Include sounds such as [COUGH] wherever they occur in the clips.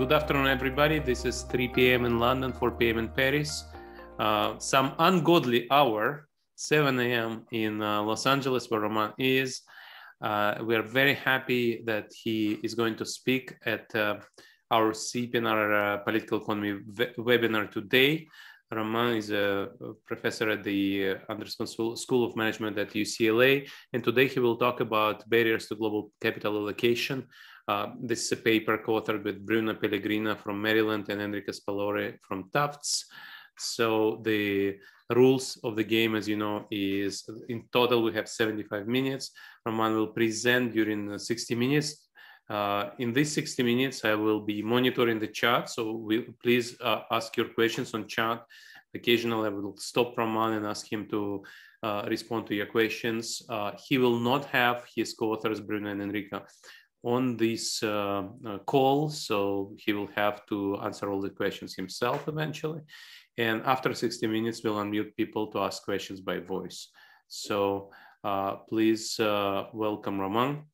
good afternoon, everybody. This is 3 p.m. in London, 4 p.m. in Paris. Uh, some ungodly hour, 7 a.m. in uh, Los Angeles, where Romain is. Uh, we are very happy that he is going to speak at uh, our CEPR uh, Political Economy webinar today. Romain is a professor at the uh, Anderson School of Management at UCLA, and today he will talk about barriers to global capital allocation. Uh, this is a paper co-authored with Bruno Pellegrino from Maryland and Enrico Spolaore from Tufts. So the rules of the game, as you know, is in total we have 75 minutes. Romain will present during 60 minutes. Uh, in these 60 minutes, I will be monitoring the chat. So we, please uh, ask your questions on chat. Occasionally, I will stop Romain and ask him to uh, respond to your questions. Uh, he will not have his co-authors, Bruno and Enrico, on this uh, uh, call. So he will have to answer all the questions himself eventually. And after 60 minutes, we'll unmute people to ask questions by voice. So please welcome Romain.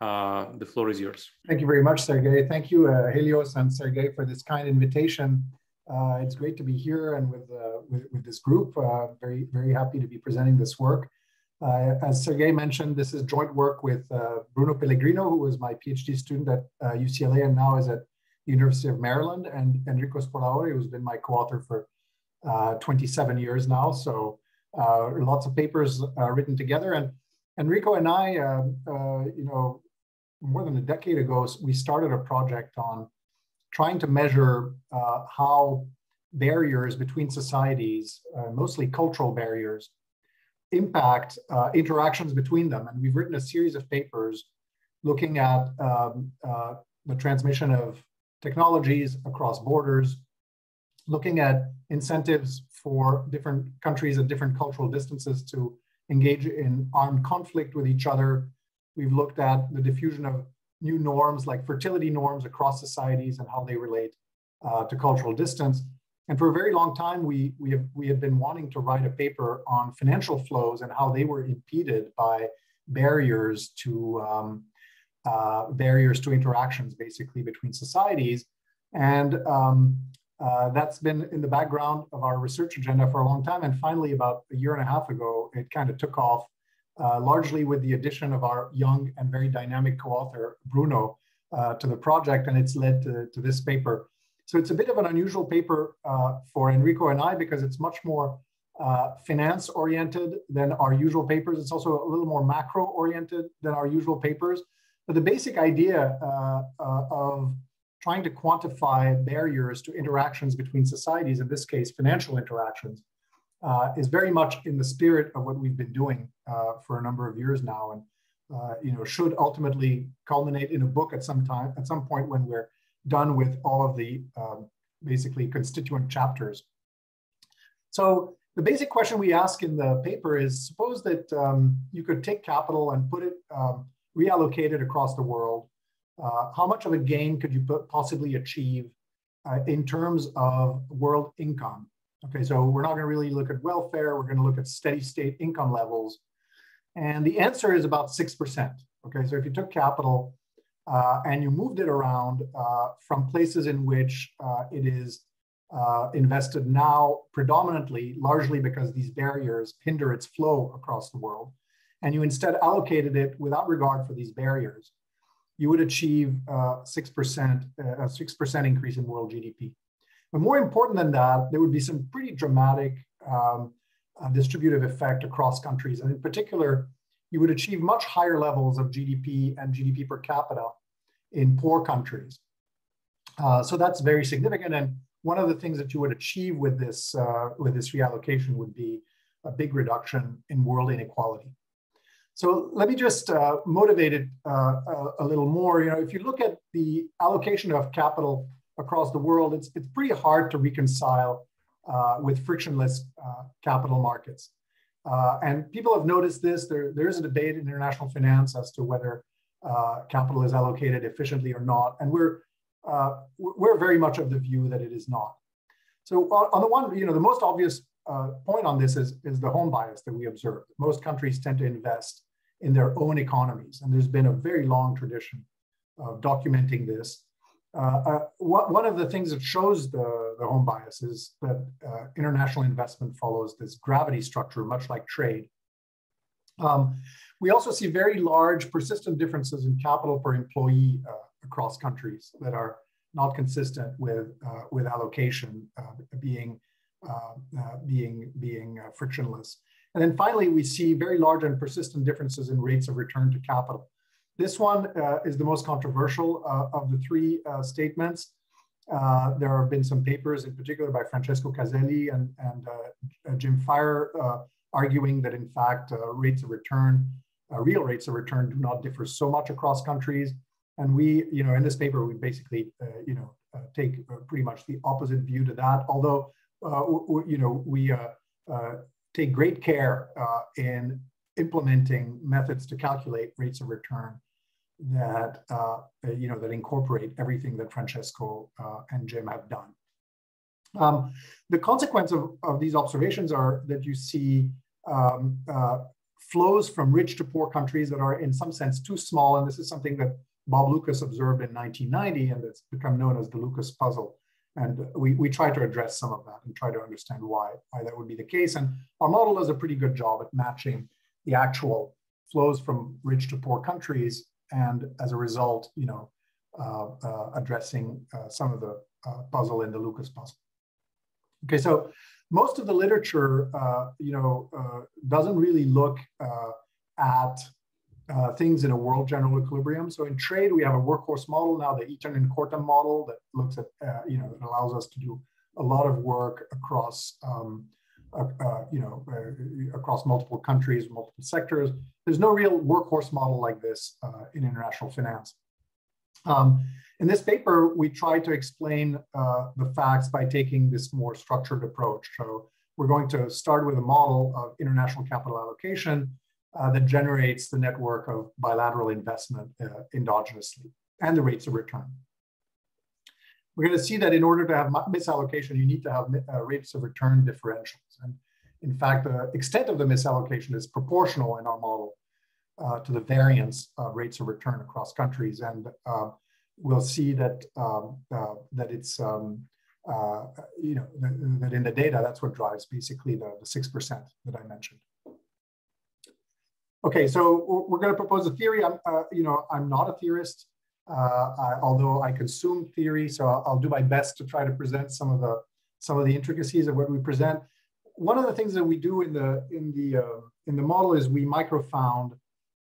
Uh, the floor is yours. Thank you very much, Sergei. Thank you, uh, Helios and Sergei, for this kind invitation. Uh, it's great to be here and with, uh, with, with, this group. Uh, very, very happy to be presenting this work. Uh, as Sergei mentioned, this is joint work with uh, Bruno Pellegrino, who was my PhD student at uh, UCLA and now is at the University of Maryland, and Enrico Spolaore, who's been my co-author for uh, 27 years now. So lots of papers written together. And Enrico and I, you know, more than a decade ago, we started a project on trying to measure uh, how barriers between societies, uh, mostly cultural barriers, impact uh, interactions between them. And we've written a series of papers looking at um, uh, the transmission of technologies across borders, looking at incentives for different countries at different cultural distances to engage in armed conflict with each other, We've looked at the diffusion of new norms like fertility norms across societies and how they relate uh, to cultural distance. And for a very long time, we, we, have, we have been wanting to write a paper on financial flows and how they were impeded by barriers to um, uh, barriers to interactions, basically between societies. And um, uh, that's been in the background of our research agenda for a long time. And finally, about a year and a half ago, it kind of took off uh, largely with the addition of our young and very dynamic co-author, Bruno, uh, to the project, and it's led to, to, this paper. So it's a bit of an unusual paper uh, for Enrico and I because it's much more uh, finance oriented than our usual papers. It's also a little more macro oriented than our usual papers. But the basic idea uh, of trying to quantify barriers to interactions between societies, in this case, financial interactions, uh, is very much in the spirit of what we've been doing uh, for a number of years now, and uh, you know should ultimately culminate in a book at some time, at some point when we're done with all of the um, basically constituent chapters. So the basic question we ask in the paper is: suppose that um, you could take capital and put it um, across the world. Uh, how much of a gain could you possibly achieve uh, in terms of world income? Okay, so we're not going to really look at welfare. We're going to look at steady state income levels. And the answer is about 6%. Okay, so if you took capital uh, and you moved it around uh, from places in which uh, it is uh, invested now predominantly, largely because these barriers hinder its flow across the world, and you instead allocated it without regard for these barriers, you would achieve 6%, uh, uh, a 6% increase in world GDP. But more important than that, there would be some pretty dramatic um, distributive effect across countries. And in particular, you would achieve much higher levels of GDP and GDP per capita in poor countries. Uh, so that's very significant. And one of the things that you would achieve with this, uh, with this reallocation would be a big reduction in world inequality. So let me just uh, motivate it uh, a, a, little more. You know, if you look at the allocation of capital across the world, it's, it's pretty hard to reconcile uh, with frictionless uh, capital markets. Uh, and people have noticed this. There, there is a debate in international finance as to whether uh, capital is allocated efficiently or not. And we're, uh, we're very much of the view that it is not. So on, on the one, you know, the most obvious uh, point on this is, is the home bias that we observe. Most countries tend to invest in their own economies. And there's been a very long tradition of documenting this. Uh, uh, one of the things that shows the, the home bias is that uh, international investment follows this gravity structure, much like trade. Um, we also see very large persistent differences in capital per employee uh, across countries that are not consistent with, uh, with allocation uh, being, being, being frictionless. And then finally, we see very large and persistent differences in rates of return to capital. This one uh, is the most controversial uh, of the three uh, statements. Uh, there have been some papers, in particular by Francesco Caselli and, and uh, uh, Jim Feyrer, arguing that in fact rates of return, real rates of return, do not differ so much across countries. And we, you know, in this paper, we basically, you know, take pretty much the opposite view to that. Although, you know, we take great care in implementing methods to calculate rates of return that uh, you know that incorporate everything that Francesco uh, and Jim have done. Um, the consequence of, of these observations are that you see um, uh, flows from rich to poor countries that are in some sense too small, and this is something that Bob Lucas observed in 1990, and it's become known as the Lucas puzzle. And we, we try to address some of that and try to understand why, why that would be the case. And our model does a pretty good job at matching the actual flows from rich to poor countries and as a result, you know, uh, uh, addressing uh, some of the uh, puzzle in the Lucas puzzle. Okay, so most of the literature, uh, you know, uh, doesn't really look at things in a world general equilibrium. So in trade, we have a workhorse model now, the Eaton and Kortum model that looks at, you know, that allows us to do a lot of work across um, uh, you know, uh, across multiple countries, multiple sectors. There's no real workhorse model like this uh, in international finance. Um, in this paper, we try to explain uh, the facts by taking this more structured approach. So we're going to start with a model of international capital allocation uh, that generates the network of bilateral investment uh, endogenously and the rates of return we're going to see that in order to have misallocation, you need to have uh, rates of return differentials. And in fact, the extent of the misallocation is proportional in our model uh, to the variance of rates of return across countries. And uh, we'll see that, um, uh, that it's, um, uh, you know, that, that, in the data, that's what drives basically the, the 6% that I mentioned. Okay, so we're going to propose a theory. I'm, uh, you know, I'm not a theorist. Uh, I, although I consume theory, so I'll, I'll, do my best to try to present some of the some of the intricacies of what we present. One of the things that we do in the in the uh, in the model is we microfound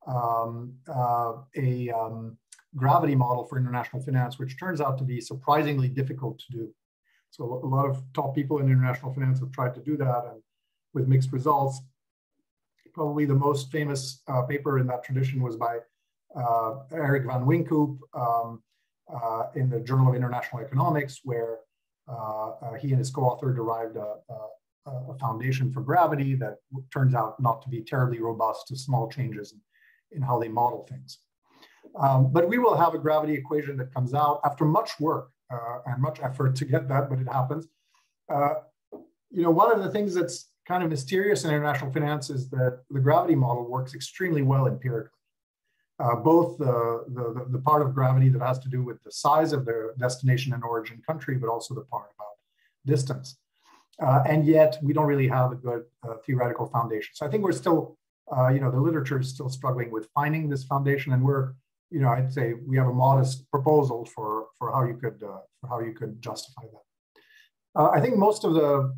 um, uh, a um, gravity model for international finance, which turns out to be surprisingly difficult to do. So a lot of top people in international finance have tried to do that, and with mixed results. Probably the most famous uh, paper in that tradition was by uh, Eric van Wincoop um, uh, in the Journal of International Economics, where uh, he and his co-author derived a, a, a, foundation for gravity that turns out not to be terribly robust to small changes in, in how they model things. Um, but we will have a gravity equation that comes out after much work uh, and much effort to get that, but it happens. Uh, you know, one of the things that's kind of mysterious in international finance is that the gravity model works extremely well empirically uh, both the, the, the, part of gravity that has to do with the size of the destination and origin country, but also the part about distance. Uh, and yet we don't really have a good uh, theoretical foundation. So I think we're still, uh, you know, the literature is still struggling with finding this foundation and we're, you know, I'd say we have a modest proposal for, for how you could, uh, for how you could justify that. Uh, I think most of the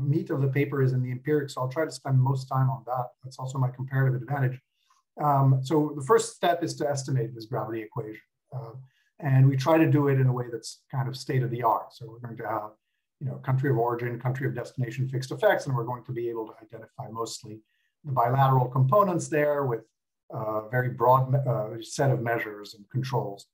meat of the paper is in the empirics, so I'll try to spend most time on that. That's also my comparative advantage. Um, so the first step is to estimate this gravity equation. Uh, and we try to do it in a way that's kind of state of the art. So we're going to have, you know, country of origin, country of destination fixed effects, and we're going to be able to identify mostly the bilateral components there with a very broad uh, set of measures and controls.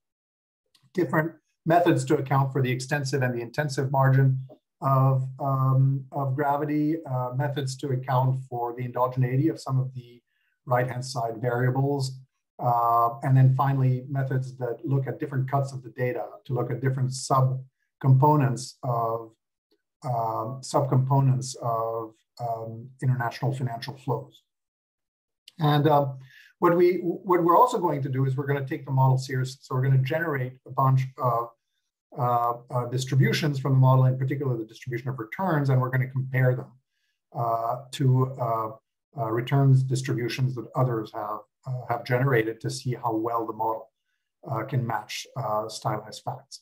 Different methods to account for the extensive and the intensive margin of, um, of gravity, uh, methods to account for the endogeneity of some of the right-hand side variables. Uh, and then finally, methods that look at different cuts of the data to look at different sub-components of um, subcomponents of um, international financial flows. And uh, what we what we're also going to do is we're going to take the model seriously. So we're going to generate a bunch of uh, uh, distributions from the model, in particular the distribution of returns, and we're going to compare them uh, to uh, uh, returns distributions that others have, have generated to see how well the model can match stylized facts.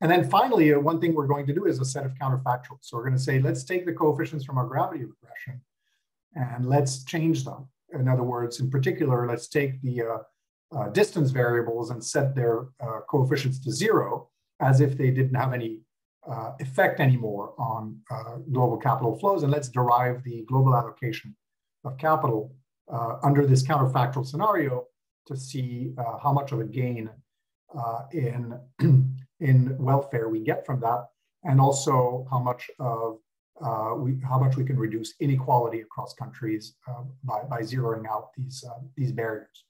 And then finally, one thing we're going to do is a set of counterfactuals. So we're going to say, let's take the coefficients from our gravity regression and let's change them. In other words, in particular, let's take the uh, uh, distance variables and set their uh, coefficients to zero as if they didn't have any uh, effect anymore on uh, global capital flows. And let's derive the global allocation of capital uh, under this counterfactual scenario to see how much of a gain in, [CLEARS THROAT] in welfare we get from that, and also how much of uh, we, how much we can reduce inequality across countries uh, by, by zeroing out these, uh, these barriers.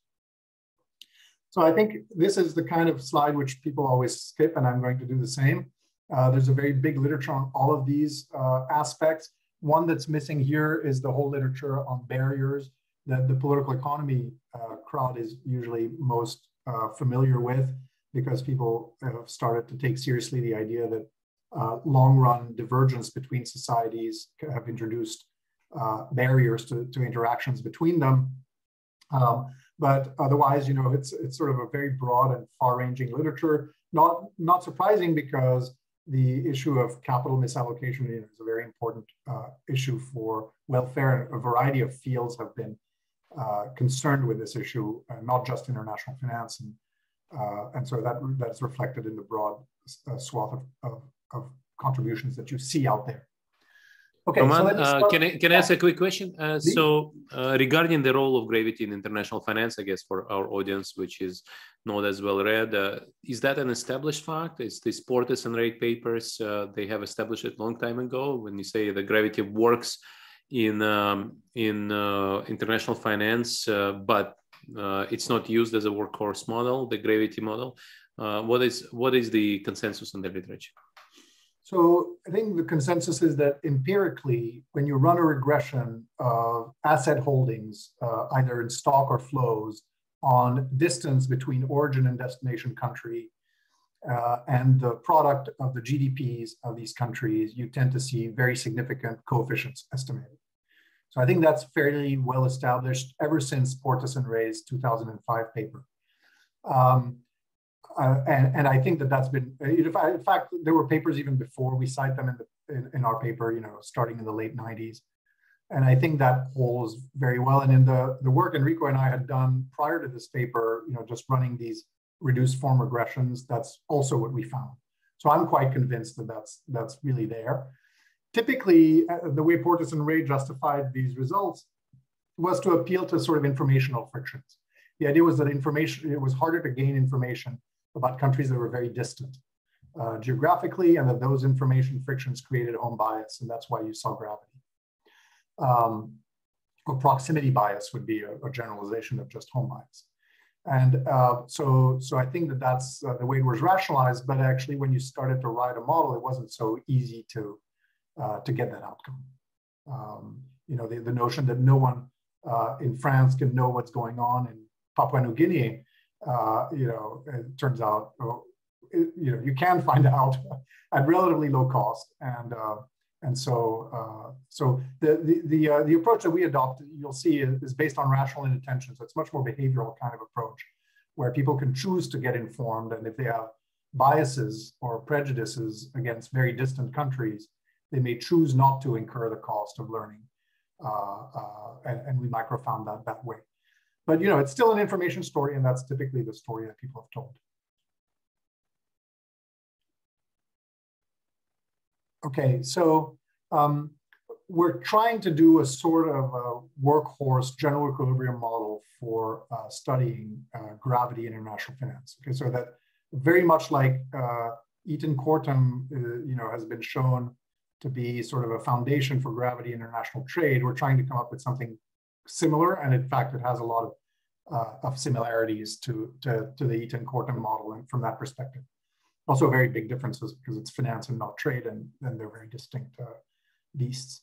So I think this is the kind of slide which people always skip, and I'm going to do the same. Uh, there's a very big literature on all of these uh, aspects. One that's missing here is the whole literature on barriers that the political economy uh, crowd is usually most familiar with because people have started to take seriously the idea that uh, long run divergence between societies have introduced uh, barriers to, to interactions between them. Um, but otherwise, you know, it's, it's sort of a very broad and far ranging literature. Not, not surprising because the issue of capital misallocation is a very important uh, issue for welfare. A variety of fields have been uh, concerned with this issue, uh, not just international finance. And, uh, and so that, that's reflected in the broad swath of, of of contributions that you see out there. Okay, Romain, so uh, can I can I ask a quick question? Uh, so uh, regarding the role of gravity in international finance, I guess for our audience, which is not as well read, uh, is that an established fact? Is this Portes and Rey papers uh, they have established it long time ago? When you say the gravity works in um, in uh, international finance, but it's not used as a workhorse model, the gravity model. what is what is the consensus in the literature? So I think the consensus is that empirically, when you run a regression of asset holdings, uh, either in stock or flows, on distance between origin and destination country, uh, and the product of the GDPs of these countries, you tend to see very significant coefficients estimated. So I think that's fairly well established ever since Portes and Rey's 2005 paper. Um, uh, and, and I think that that's been, in fact, there were papers even before we cite them in, the, in, in, our paper, you know, starting in the late 90s. And I think that holds very well. And in the, the work Enrico and I had done prior to this paper, you know, just running these reduced form regressions, that's also what we found. So I'm quite convinced that that's, that's really there. Typically, uh, the way Portes and Rey justified these results was to appeal to sort of informational frictions. The idea was that information, it was harder to gain information about countries that were very distant uh, geographically, and that those information frictions created home bias, and that's why you saw gravity. Um, or proximity bias would be a, a, generalization of just home bias. And uh, so, so I think that that's uh, the way it was rationalized, but actually when you started to write a model, it wasn't so easy to, uh, to get that outcome. Um, you know, the, the notion that no one uh, in France can know what's going on in Papua New Guinea uh, you know, it turns out, it, you know, you can [LAUGHS] find out at relatively low cost. And, uh, and so, uh, so the, the, the, uh, the approach that we adopt, you'll see is, is based on rational inattention. So it's much more behavioral kind of approach where people can choose to get informed. And if they have biases or prejudices against very distant countries, they may choose not to incur the cost of learning. Uh, uh, and, and we microfound that that way. But you know, it's still an information story, and that's typically the story that people have told. Okay, so um, we're trying to do a sort of a workhorse general equilibrium model for uh, studying uh, gravity in international finance. Okay, so that very much like uh, Eaton Kortum, uh, you know, has been shown to be sort of a foundation for gravity international trade, we're trying to come up with something similar. And in fact, it has a lot of, uh, of similarities to, to, to the Eaton Kortum model and from that perspective. Also very big differences because it's finance and not trade and, and they're very distinct uh, beasts.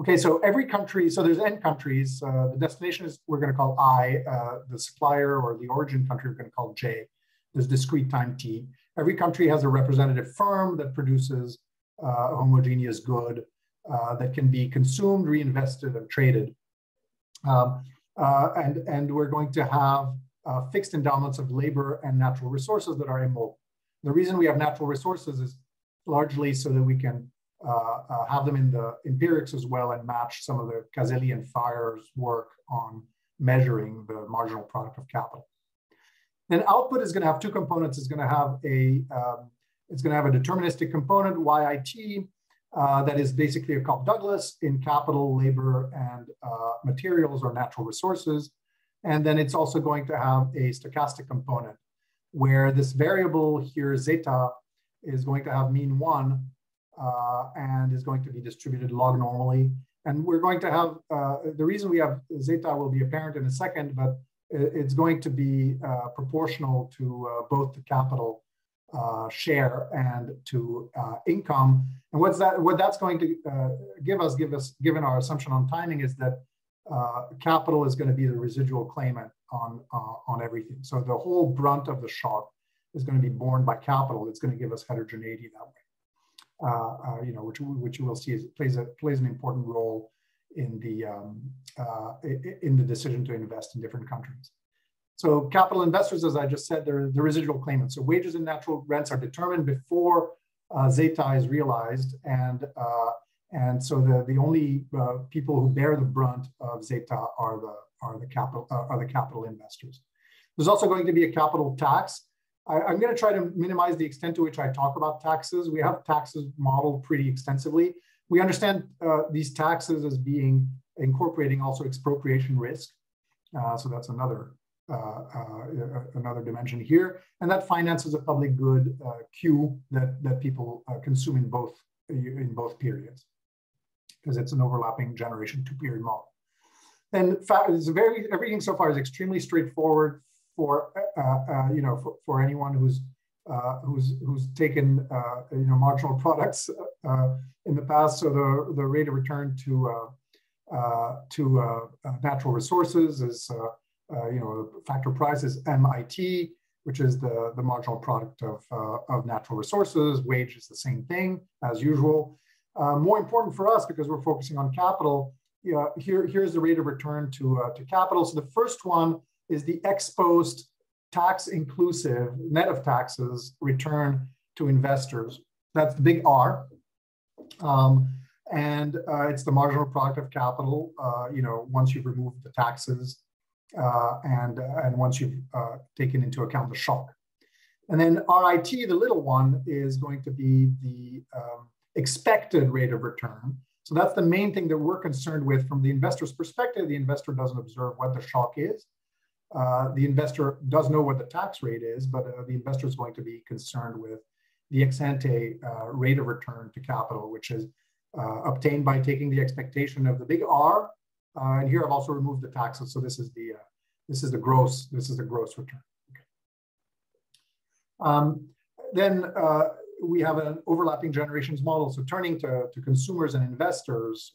Okay, so every country, so there's N countries. Uh, the destination is we're going to call I, uh, the supplier or the origin country we're going to call J. There's discrete time T. every country has a representative firm that produces uh, a homogeneous good uh, that can be consumed, reinvested, and traded. Um, uh, and, and we're going to have uh, fixed endowments of labor and natural resources that are immobile. The reason we have natural resources is largely so that we can uh, uh, have them in the empirics as well and match some of the Caselli and Feyrer's work on measuring the marginal product of capital. Then output is going to have two components. It's going to have a um, it's going to have a deterministic component, YIT, uh, that is basically a Cobb Douglas in capital, labor, and uh, materials or natural resources. And then it's also going to have a stochastic component where this variable here, zeta, is going to have mean one uh, and is going to be distributed log normally. And we're going to have, uh, the reason we have zeta will be apparent in a second, but it's going to be uh, proportional to uh, both the capital uh, share and to uh, income. And what's that? What that's going to uh, give us, give us, given our assumption on timing, is that uh, capital is going to be the residual claimant on on everything. So the whole brunt of the shock is going to be borne by capital. It's going to give us heterogeneity that way. you know, which which you will see is, plays a plays an important role in the um, uh, in the decision to invest in different countries. So capital investors, as I just said, they're the residual claimants. So wages and natural rents are determined before uh, Zeta is realized, and uh, and so the the only uh, people who bear the brunt of Zeta are the are the capital uh, are the capital investors. There's also going to be a capital tax. I, am going to try to minimize the extent to which I talk about taxes. We have taxes modeled pretty extensively we understand uh, these taxes as being incorporating also expropriation risk. Uh, so that's another another dimension here, and that finances a public good uh, queue that that people uh, consume in both in both periods, because it's an overlapping generation two period model. And it's very everything so far is extremely straightforward for you know for, for anyone who's uh, who's who's taken uh, you know marginal products uh, in the past. So the the rate of return to uh, uh, to uh, natural resources is you know factor price is MIT, which is the the marginal product of of natural resources. Wage is the same thing as usual. more important for us because we're focusing on capital. Yeah, here here's the rate of return to to capital. So the first one is the ex post tax inclusive net of taxes return to investors. That's the big R. Um, and uh, it's the marginal product of capital, uh, you know, once you've removed the taxes uh, and, uh, and once you've uh, taken into account the shock. And then RIT, the little one, is going to be the um, expected rate of return. So that's the main thing that we're concerned with from the investor's perspective. The investor doesn't observe what the shock is. Uh, the investor does know what the tax rate is, but uh, the investor is going to be concerned with the ex ante uh, rate of return to capital, which is uh, obtained by taking the expectation of the big R. Uh, and here I've also removed the taxes. So this is the this is the gross this is the gross return. Okay. Um, then we have an overlapping generations model. So turning to, to consumers and investors,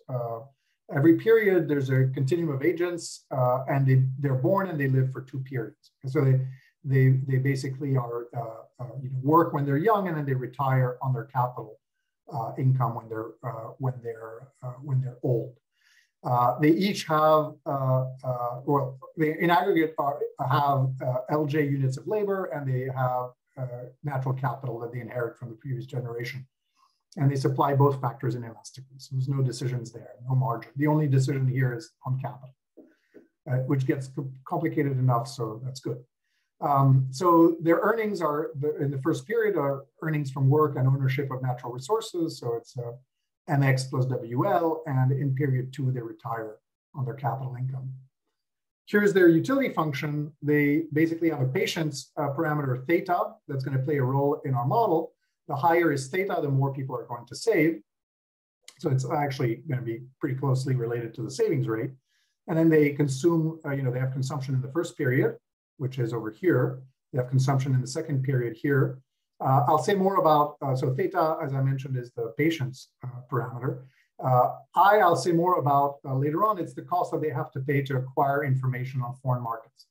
every period there's a continuum of agents uh, and they, they're born and they live for two periods. And so they, they, they basically are, uh, uh, you know, work when they're young and then they retire on their capital uh, income when they're, uh, when they're, uh, when they're old. They each have, well, they in aggregate are, have LJ units of labor and they have natural capital that they inherit from the previous generation and they supply both factors inelastically. So there's no decisions there, no margin. The only decision here is on capital, uh, which gets complicated enough, so that's good. Um, so their earnings are, in the first period, are earnings from work and ownership of natural resources. So it's uh, MX plus WL, and in period two, they retire on their capital income. Here's their utility function. They basically have a patience uh, parameter theta that's going to play a role in our model. The higher is theta, the more people are going to save. So it's actually going to be pretty closely related to the savings rate. And then they consume, uh, you know, they have consumption in the first period, which is over here. They have consumption in the second period here. Uh, I'll say more about, uh, so theta, as I mentioned, is the patience uh, parameter. Uh, I, I'll say more about uh, later on. It's the cost that they have to pay to acquire information on foreign markets,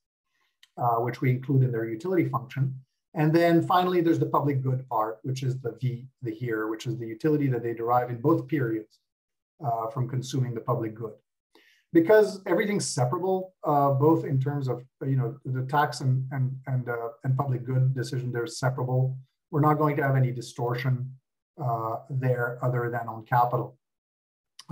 which we include in their utility function. And then finally, there's the public good part, which is the V, the here, which is the utility that they derive in both periods uh, from consuming the public good. Because everything's separable, uh, both in terms of, you know, the tax and, and, and, uh, and public good decision, they're separable. We're not going to have any distortion uh, there other than on capital.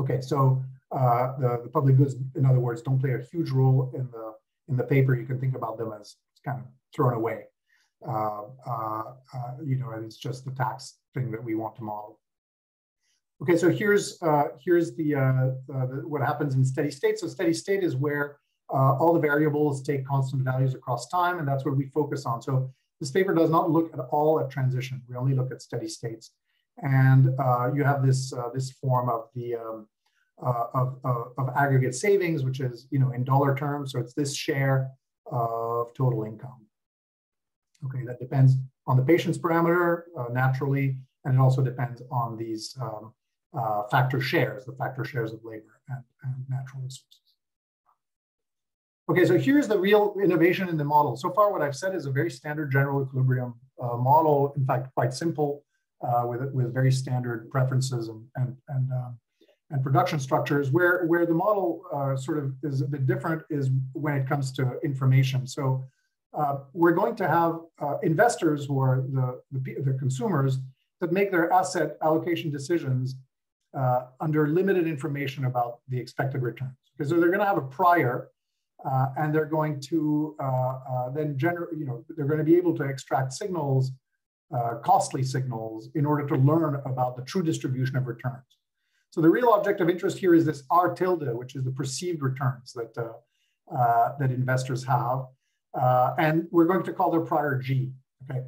Okay, so uh, the, the public goods, in other words, don't play a huge role in the, in the paper. You can think about them as kind of thrown away. Uh, uh, uh, you know, and it's just the tax thing that we want to model. Okay, so here's here's the, the, what happens in steady state. So steady state is where all the variables take constant values across time, and that's what we focus on. So this paper does not look at all at transition. We only look at steady states. And uh, you have this, uh, this form of the um, uh, of, of, aggregate savings, which is you know in dollar terms. So it's this share of total income. Okay, that depends on the patient's parameter uh, naturally, and it also depends on these um, uh, factor shares, the factor shares of labor and, and, natural resources. Okay, so here's the real innovation in the model. So far, what I've said is a very standard general equilibrium uh, model, in fact, quite simple uh, with, with very standard preferences and, and, and, um, and production structures. Where, where the model uh, sort of is a bit different is when it comes to information. So uh, we're going to have uh, investors who are the, the, the, consumers that make their asset allocation decisions uh, under limited information about the expected returns. Because so they're going to have a prior uh, and they're going to uh, uh, then generate, you know, they're going to be able to extract signals, costly signals, in order to learn about the true distribution of returns. So the real object of interest here is this R tilde, which is the perceived returns that, that investors have. Uh, and we're going to call their prior G, okay?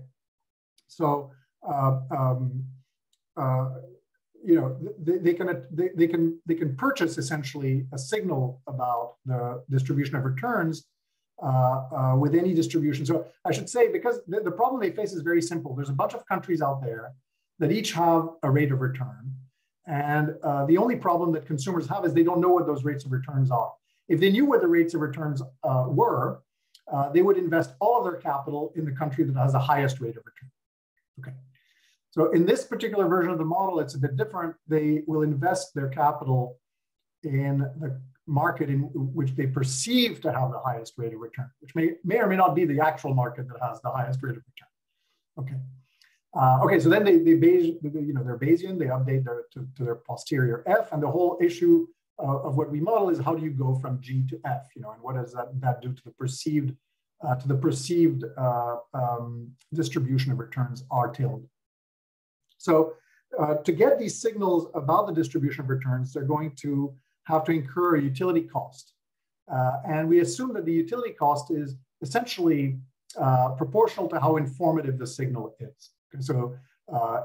So, uh, um, uh, you know, they, they, can, they, they, can, they can purchase essentially a signal about the distribution of returns uh, uh, with any distribution. So I should say, because the, the problem they face is very simple. There's a bunch of countries out there that each have a rate of return. And uh, the only problem that consumers have is they don't know what those rates of returns are. If they knew what the rates of returns were, uh, they would invest all of their capital in the country that has the highest rate of return. Okay. So in this particular version of the model, it's a bit different. They will invest their capital in the market in which they perceive to have the highest rate of return, which may, may or may not be the actual market that has the highest rate of return. Okay. Uh, okay, so then they, they Bayes, you know, they're Bayesian, they update their, to, to their posterior F, and the whole issue uh, of what we model is how do you go from G to F, you know, and what does that, that do to the perceived uh, to the perceived uh, um, distribution of returns R tilde. So uh, to get these signals about the distribution of returns, they're going to have to incur a utility cost. Uh, and we assume that the utility cost is essentially uh, proportional to how informative the signal is. So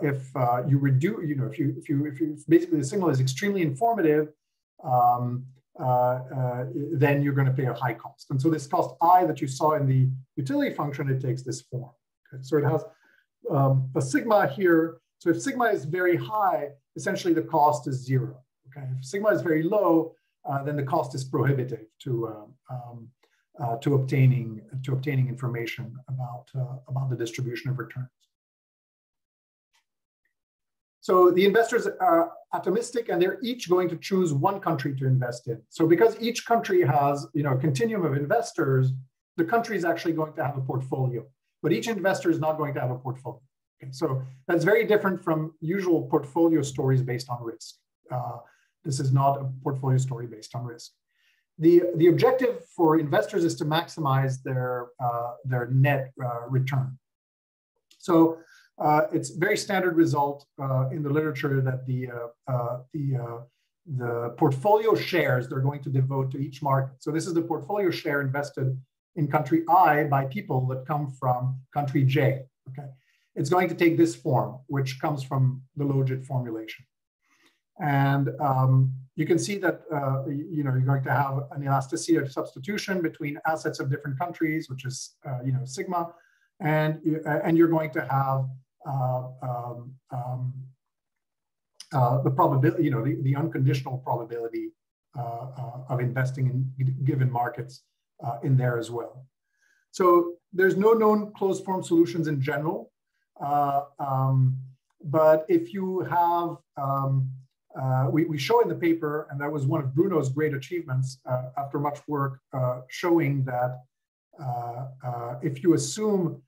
if you reduce, you know, if you, if you, if you, basically the signal is extremely informative, um, uh, uh, then you're going to pay a high cost. And so this cost i that you saw in the utility function, it takes this form. Okay? So it has um, a sigma here. So if sigma is very high, essentially the cost is zero. Okay, if sigma is very low, uh, then the cost is prohibitive to um, um uh, to obtaining to obtaining information about uh, about the distribution of returns. So the investors are atomistic and they're each going to choose one country to invest in. So because each country has you know, a continuum of investors, the country is actually going to have a portfolio, but each investor is not going to have a portfolio. So that's very different from usual portfolio stories based on risk. Uh, this is not a portfolio story based on risk. The, the objective for investors is to maximize their, uh, their net uh, return. So uh, it's very standard result uh, in the literature that the, uh, the, the portfolio shares they're going to devote to each market. So this is the portfolio share invested in country I by people that come from country J, okay? It's going to take this form, which comes from the Logit formulation. And um, you can see that uh, you know you're going to have an elasticity of substitution between assets of different countries, which is uh, you know sigma, and and you're going to have uh, um, um, uh, the probability, you know, the, the unconditional probability uh, of investing in given markets in there as well. So there's no known closed form solutions in general. Uh, um, but if you have, um, uh, we, we show in the paper, and that was one of Bruno's great achievements uh, after much work, uh, showing that uh, uh, if you assume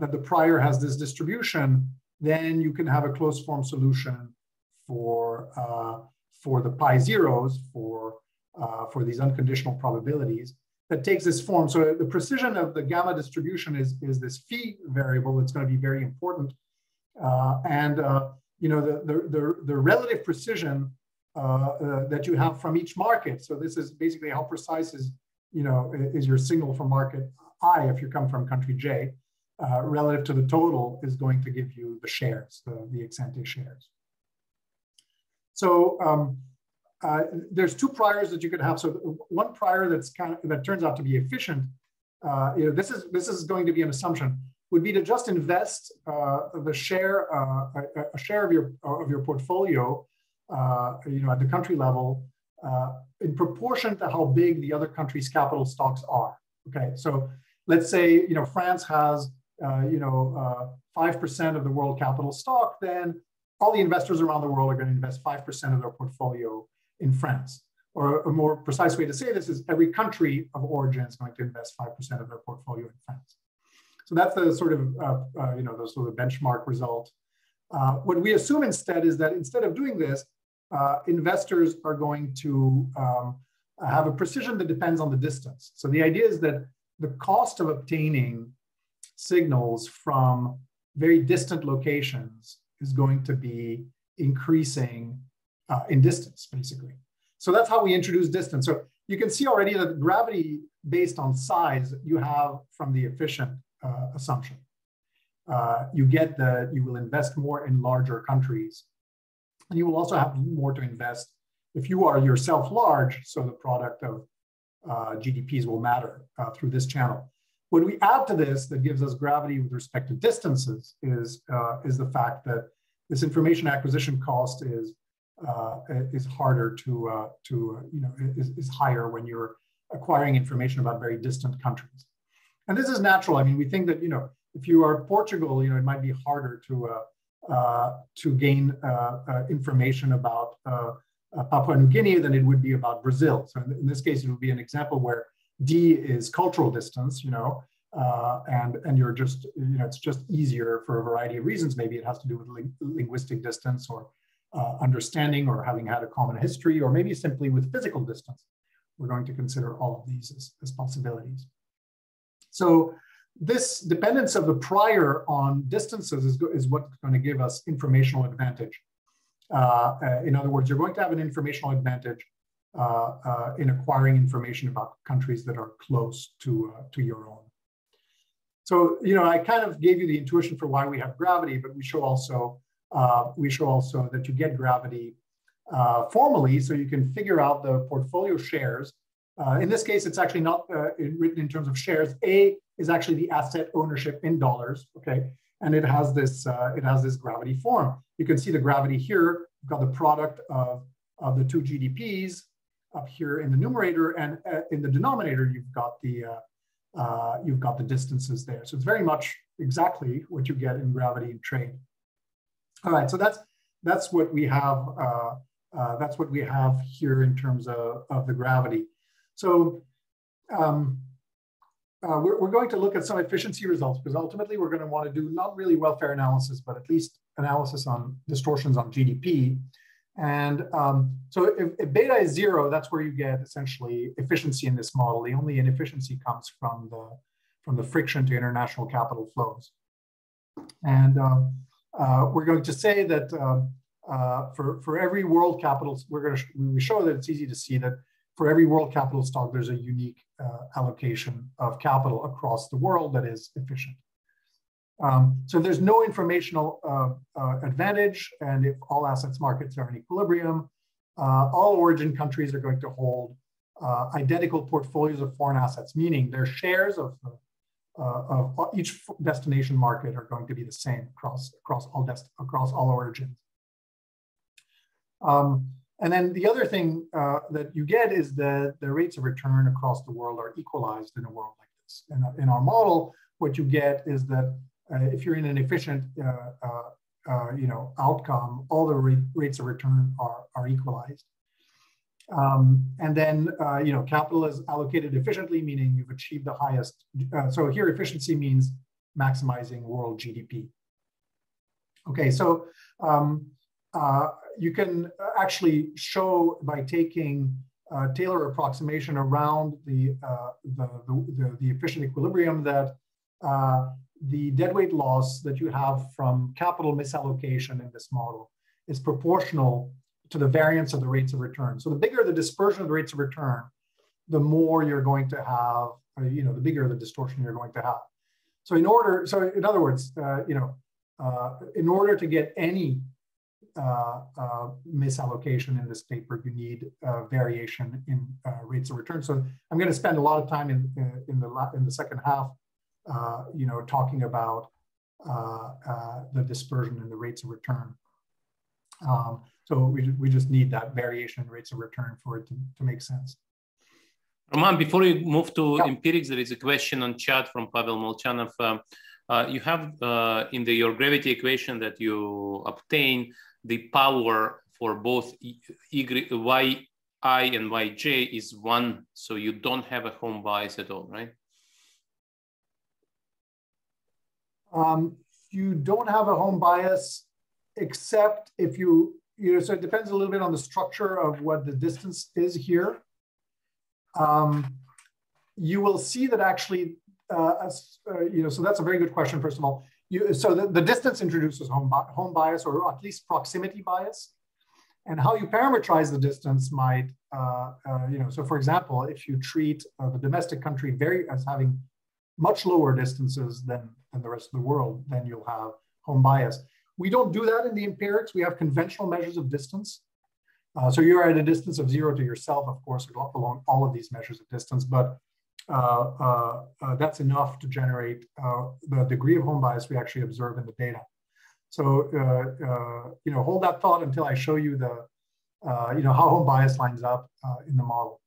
that the prior has this distribution, then you can have a closed form solution for, for the pi zeros, for, for these unconditional probabilities that takes this form. So the precision of the gamma distribution is, is this phi variable. It's going to be very important. Uh, and uh, you know the, the, the, the relative precision uh, uh, that you have from each market. So this is basically how precise is you know is your signal from market I if you come from country J uh, relative to the total is going to give you the shares, the, the ex ante shares. So um, uh, there's two priors that you could have. So one prior that's kind of that turns out to be efficient. Uh, you know, this is this is going to be an assumption. Would be to just invest uh, the share uh, a, a, share of your of your portfolio, uh, you know, at the country level, in proportion to how big the other country's capital stocks are. Okay, so let's say you know France has you know five percent of the world capital stock, then all the investors around the world are going to invest five percent of their portfolio in France. Or a more precise way to say this is every country of origin is going to invest 5% of their portfolio in France. So that's the sort of, uh, uh, you know, the sort of benchmark result. Uh, what we assume instead is that instead of doing this, uh, investors are going to um, have a precision that depends on the distance. So the idea is that the cost of obtaining signals from very distant locations is going to be increasing uh, in distance, basically. So that's how we introduce distance. So you can see already that gravity based on size you have from the efficient uh, assumption. Uh, you get that you will invest more in larger countries. And you will also have more to invest if you are yourself large, so the product of uh, GDPs will matter uh, through this channel. What we add to this that gives us gravity with respect to distances is, uh, is the fact that this information acquisition cost is is harder to, uh, to uh, you know, is, is higher when you're acquiring information about very distant countries. And this is natural. I mean, we think that, you know, if you are Portugal, you know, it might be harder to, uh, uh, to gain uh, information about Papua New Guinea than it would be about Brazil. So in, in, this case, it would be an example where D is cultural distance, you know, and, and you're just, you know, it's just easier for a variety of reasons. Maybe it has to do with ling linguistic distance or uh, understanding or having had a common history, or maybe simply with physical distance. We're going to consider all of these as, as possibilities. So this dependence of the prior on distances is, is what's going to give us informational advantage. Uh, uh, in other words, you're going to have an informational advantage uh, uh in acquiring information about countries that are close to, uh, to your own. So, you know, I kind of gave you the intuition for why we have gravity, but we show also uh, we show also that you get gravity uh, formally, so you can figure out the portfolio shares. Uh, in this case, it's actually not uh, written in terms of shares. A is actually the asset ownership in dollars, okay? And it has this, uh, it has this gravity form. You can see the gravity here. You've got the product of, of the two GDPs up here in the numerator, and in the denominator, you've got the you've got the distances there. So it's very much exactly what you get in gravity and trade. All right, so that's that's what we have. Uh, uh, that's what we have here in terms of, of the gravity. So um, uh, we're, we're going to look at some efficiency results because ultimately we're going to want to do not really welfare analysis, but at least analysis on distortions on GDP. And um, so if, if, beta is zero, that's where you get essentially efficiency in this model. The only inefficiency comes from the, from the friction to international capital flows. And um, uh, we're going to say that um, uh, for, for every world capital, we're going to we show that it's easy to see that for every world capital stock, there's a unique uh, allocation of capital across the world that is efficient. Um, so there's no informational uh, uh, advantage, and if all assets markets are in equilibrium, uh, all origin countries are going to hold identical portfolios of foreign assets, meaning their shares of the uh, of each destination market are going to be the same across across all across all origins. Um, and then the other thing uh, that you get is that the rates of return across the world are equalized in a world like this. In, in our model, what you get is that uh, if you're in an efficient uh, uh, uh you know, outcome, all the rates of return are, are equalized. Um, and then, uh, you know, capital is allocated efficiently, meaning you've achieved the highest. Uh, so here efficiency means maximizing world GDP. Okay, so um, uh, you can actually show by taking uh, Taylor approximation around the, uh, the, the, the, efficient equilibrium that uh, the deadweight loss that you have from capital misallocation in this model is proportional to the variance of the rates of return. So the bigger the dispersion of the rates of return, the more you're going to have, uh, you know, the bigger the distortion you're going to have. So in order, so in other words, uh, you know, uh, in order to get any uh, uh, misallocation in this paper, you need uh, variation in rates of return. So I'm going to spend a lot of time in, in, the, in the second half, you know, talking about the dispersion and the rates of return. Um, so we, we just need that variation in rates of return for it to, to make sense. Romain, before we move to yeah. empirics, there is a question on chat from Pavel Molchanov. Um, uh, you have uh, in the, your gravity equation that you obtain the power for both y and yj is one, so you don't have a home bias at all, right? Um, you don't have a home bias except if you you know, so it depends a little bit on the structure of what the distance is here. Um, you will see that actually, uh, uh, you know, so that's a very good question, first of all. You, so the, the distance introduces home, home bias or at least proximity bias. And how you parameterize the distance might, uh, uh you know, so for example, if you treat uh, the domestic country very as having much lower distances than, than the rest of the world, then you'll have home bias. We don't do that in the empirics. We have conventional measures of distance. Uh, so you're at a distance of zero to yourself, of course, along all of these measures of distance, but uh, uh, uh that's enough to generate uh, the degree of home bias we actually observe in the data. So, uh, you know, hold that thought until I show you the, you know, how home bias lines up in the model,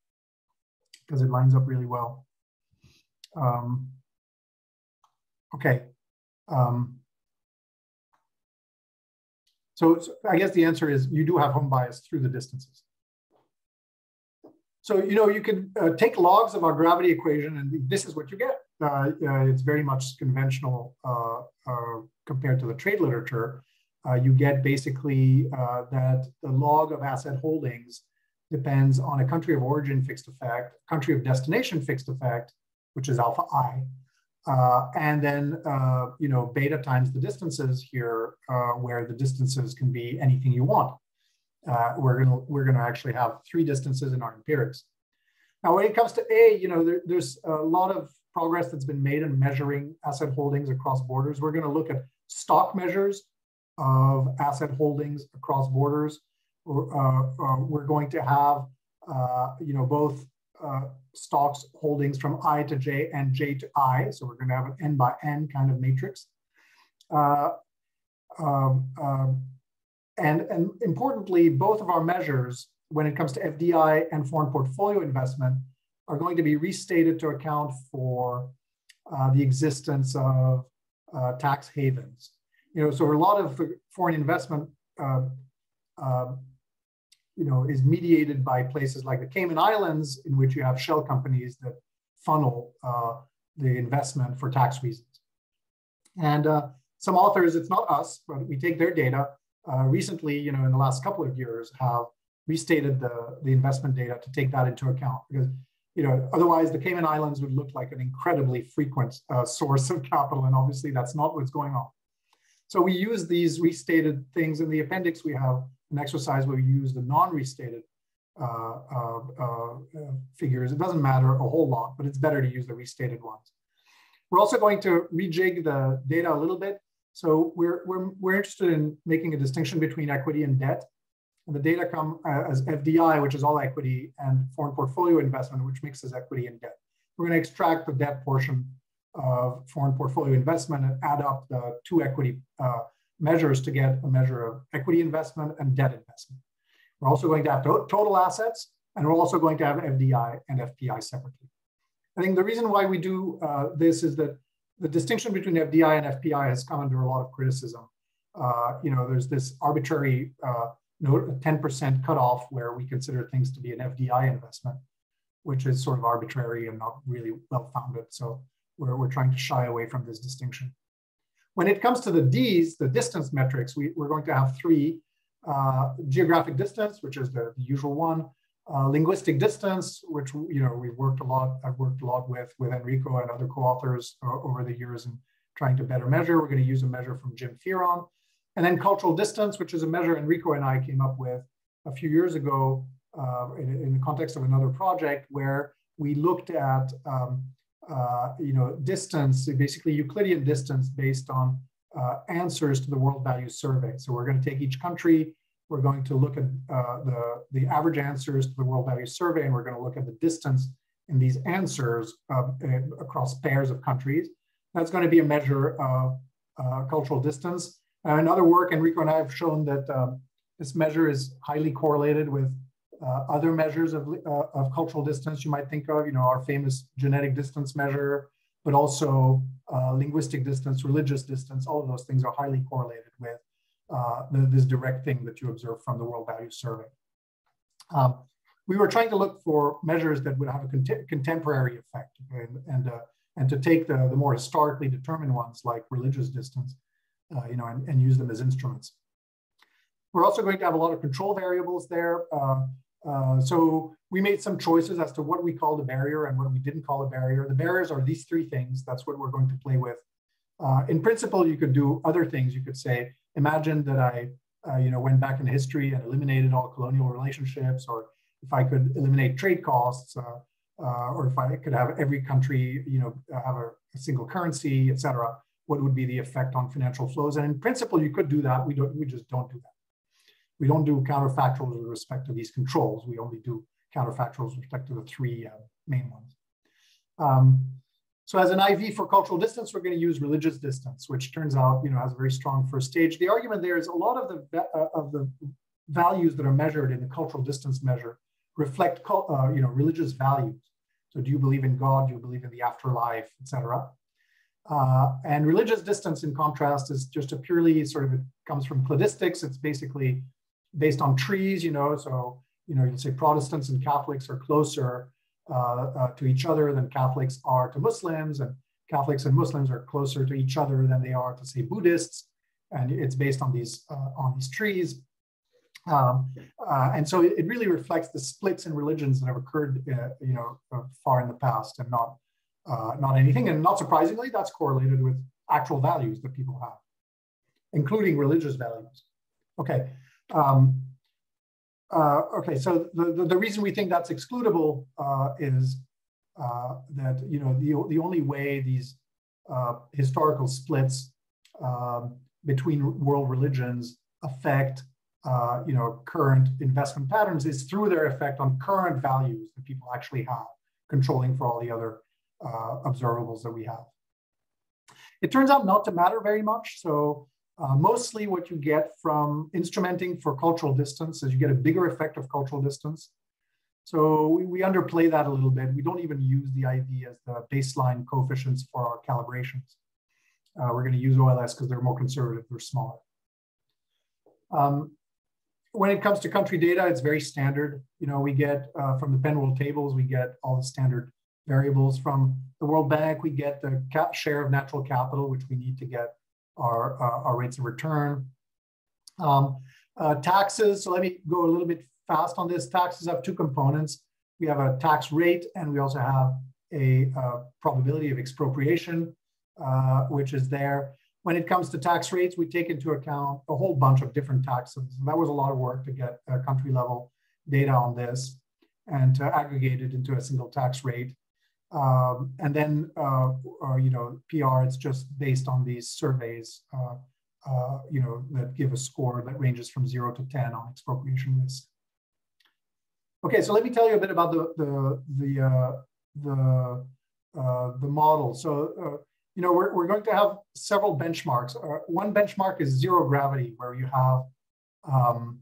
because it lines up really well. Um, okay. Um, so, so I guess the answer is you do have home bias through the distances. So, you know, you can uh, take logs of our gravity equation and this is what you get. Uh, uh, it's very much conventional uh, uh, compared to the trade literature. Uh, you get basically that the log of asset holdings depends on a country of origin fixed effect, country of destination fixed effect, which is alpha i, uh, and then, uh, you know, beta times the distances here, uh, where the distances can be anything you want. Uh, we're gonna we're gonna actually have three distances in our empirics. Now, when it comes to A, you know, there, there's a lot of progress that's been made in measuring asset holdings across borders. We're gonna look at stock measures of asset holdings across borders. Uh, uh, we're going to have, you know, both uh, stocks holdings from I to J and J to I. So we're going to have an N by N kind of matrix. Uh, um, um, and, and importantly, both of our measures, when it comes to FDI and foreign portfolio investment, are going to be restated to account for uh, the existence of uh, tax havens. You know, so a lot of the foreign investment uh, uh you know, is mediated by places like the Cayman Islands, in which you have shell companies that funnel uh, the investment for tax reasons. And uh, some authors, it's not us, but we take their data. Uh, recently, you know, in the last couple of years, have restated the, the investment data to take that into account because, you know, otherwise the Cayman Islands would look like an incredibly frequent uh, source of capital, and obviously that's not what's going on. So we use these restated things in the appendix. We have an exercise where we use the non-restated uh, uh, uh, figures. It doesn't matter a whole lot, but it's better to use the restated ones. We're also going to rejig the data a little bit. So we're, we're, we're interested in making a distinction between equity and debt. And the data come uh, as FDI, which is all equity, and foreign portfolio investment, which mixes equity and debt. We're going to extract the debt portion of foreign portfolio investment and add up the two equity uh, measures to get a measure of equity investment and debt investment. We're also going to have total assets, and we're also going to have FDI and FPI separately. I think the reason why we do uh, this is that the distinction between FDI and FPI has come under a lot of criticism. Uh, you know, there's this arbitrary uh, 10% cutoff where we consider things to be an FDI investment, which is sort of arbitrary and not really well founded. So we're, we're trying to shy away from this distinction. When it comes to the Ds, the distance metrics, we, we're going to have three. Uh, geographic distance, which is the, the usual one. Uh, linguistic distance, which you know we've worked a lot. I've worked a lot with with Enrico and other co-authors uh, over the years in trying to better measure. We're going to use a measure from Jim Fearon, and then cultural distance, which is a measure Enrico and I came up with a few years ago uh, in, in, the context of another project where we looked at um, uh, you know distance, basically Euclidean distance based on uh, answers to the World Values Survey. So we're going to take each country, we're going to look at uh, the, the average answers to the World Values Survey, and we're going to look at the distance in these answers uh, across pairs of countries. That's going to be a measure of uh, cultural distance. in other work, Enrico and I have shown that um, this measure is highly correlated with uh, other measures of, uh, of cultural distance you might think of, you know, our famous genetic distance measure, but also uh, linguistic distance, religious distance, all of those things are highly correlated with uh, the, this direct thing that you observe from the World Values Survey. Um, we were trying to look for measures that would have a cont contemporary effect and, and, uh, and to take the, the more historically determined ones like religious distance, uh, you know, and, and use them as instruments. We're also going to have a lot of control variables there. Uh, uh, so we made some choices as to what we called a barrier and what we didn't call a barrier. The barriers are these three things. That's what we're going to play with. Uh, in principle, you could do other things. You could say, imagine that I, uh, you know, went back in history and eliminated all colonial relationships, or if I could eliminate trade costs, uh, uh, or if I could have every country, you know, have a, a single currency, et cetera, what would be the effect on financial flows? And in principle, you could do that. We don't. We just don't do that. We don't do counterfactuals with respect to these controls. We only do counterfactuals with respect to the three uh, main ones. Um, so as an IV for cultural distance, we're going to use religious distance, which turns out, you know, has a very strong first stage. The argument there is a lot of the uh, of the values that are measured in the cultural distance measure reflect, uh, you know, religious values. So do you believe in God? Do you believe in the afterlife, etc. Uh, and religious distance, in contrast, is just a purely sort of it comes from cladistics. It's basically based on trees, you know, so, you know, you say Protestants and Catholics are closer uh, uh, to each other than Catholics are to Muslims, and Catholics and Muslims are closer to each other than they are to, say, Buddhists. And it's based on these, uh, on these trees. Um, uh, and so it, it, really reflects the splits in religions that have occurred, uh, you know, far in the past, and not not anything. And not surprisingly, that's correlated with actual values that people have, including religious values. Okay, um, uh, okay, so the, the, the, reason we think that's excludable uh, is uh, that you know the, the only way these uh, historical splits um, between world religions affect uh, you know current investment patterns is through their effect on current values that people actually have, controlling for all the other uh, observables that we have. It turns out not to matter very much. So uh, mostly what you get from instrumenting for cultural distance is you get a bigger effect of cultural distance. So we, we underplay that a little bit. We don't even use the IV as the baseline coefficients for our calibrations. Uh, we're going to use OLS because they're more conservative, they're smaller. Um, when it comes to country data, it's very standard. You know, we get uh, from the Penn tables, we get all the standard variables. From the World Bank, we get the share of natural capital, which we need to get our, uh, our rates of return. Um, uh, taxes, so let me go a little bit fast on this. Taxes have two components. We have a tax rate and we also have a, uh, probability of expropriation, uh, which is there. When it comes to tax rates, we take into account a whole bunch of different taxes. And that was a lot of work to get country level data on this and to aggregate it into a single tax rate. Um, and then, uh, uh, you know, PR, it's just based on these surveys, uh, uh, you know, that give a score that ranges from zero to 10 on expropriation risk. Okay, so let me tell you a bit about the, the, the, uh, the, uh, the model. So, you know, we're, we're going to have several benchmarks. one benchmark is zero gravity, where you have, um,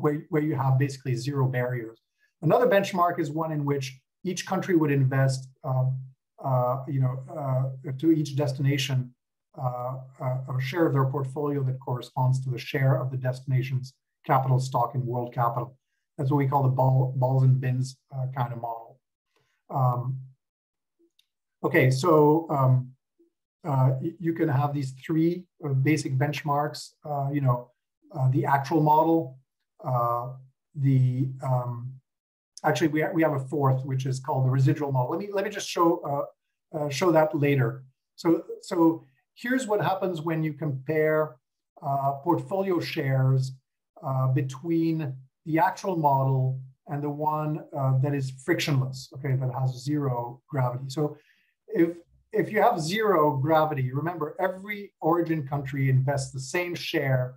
where, where you have basically zero barriers. Another benchmark is one in which each country would invest, um, uh, you know, uh, to each destination uh, uh, a share of their portfolio that corresponds to the share of the destination's capital stock in world capital. That's what we call the ball, balls and bins uh, kind of model. Um, okay, so um, uh, you can have these three basic benchmarks, you know, the actual model, the um, actually we, ha we have a fourth, which is called the residual model. Let me let me just show uh, uh, show that later. So so here's what happens when you compare uh, portfolio shares uh, between the actual model and the one uh, that is frictionless, okay, that has zero gravity. So if if you have zero gravity, remember every origin country invests the same share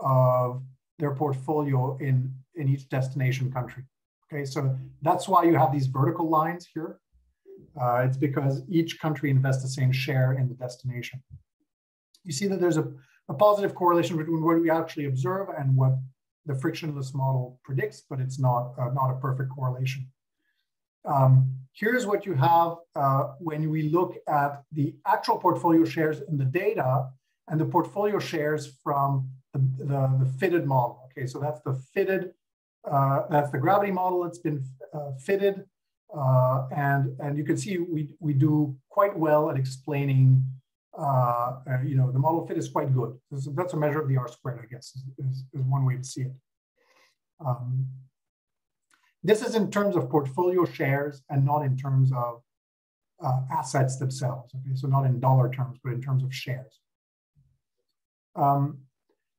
of their portfolio in, in each destination country. Okay, so that's why you have these vertical lines here. Uh, it's because each country invests the same share in the destination. You see that there's a, a positive correlation between what we actually observe and what the frictionless model predicts, but it's not, uh, not a perfect correlation. Um, here's what you have uh, when we look at the actual portfolio shares in the data and the portfolio shares from the, the, the fitted model. Okay, so that's the fitted, uh, that's the gravity model that's been uh, fitted. Uh, and, and you can see we, we do quite well at explaining, uh, uh, you know, the model fit is quite good. That's a measure of the R squared, I guess, is, is, one way to see it. Um, this is in terms of portfolio shares and not in terms of assets themselves. Okay, so not in dollar terms, but in terms of shares. Um,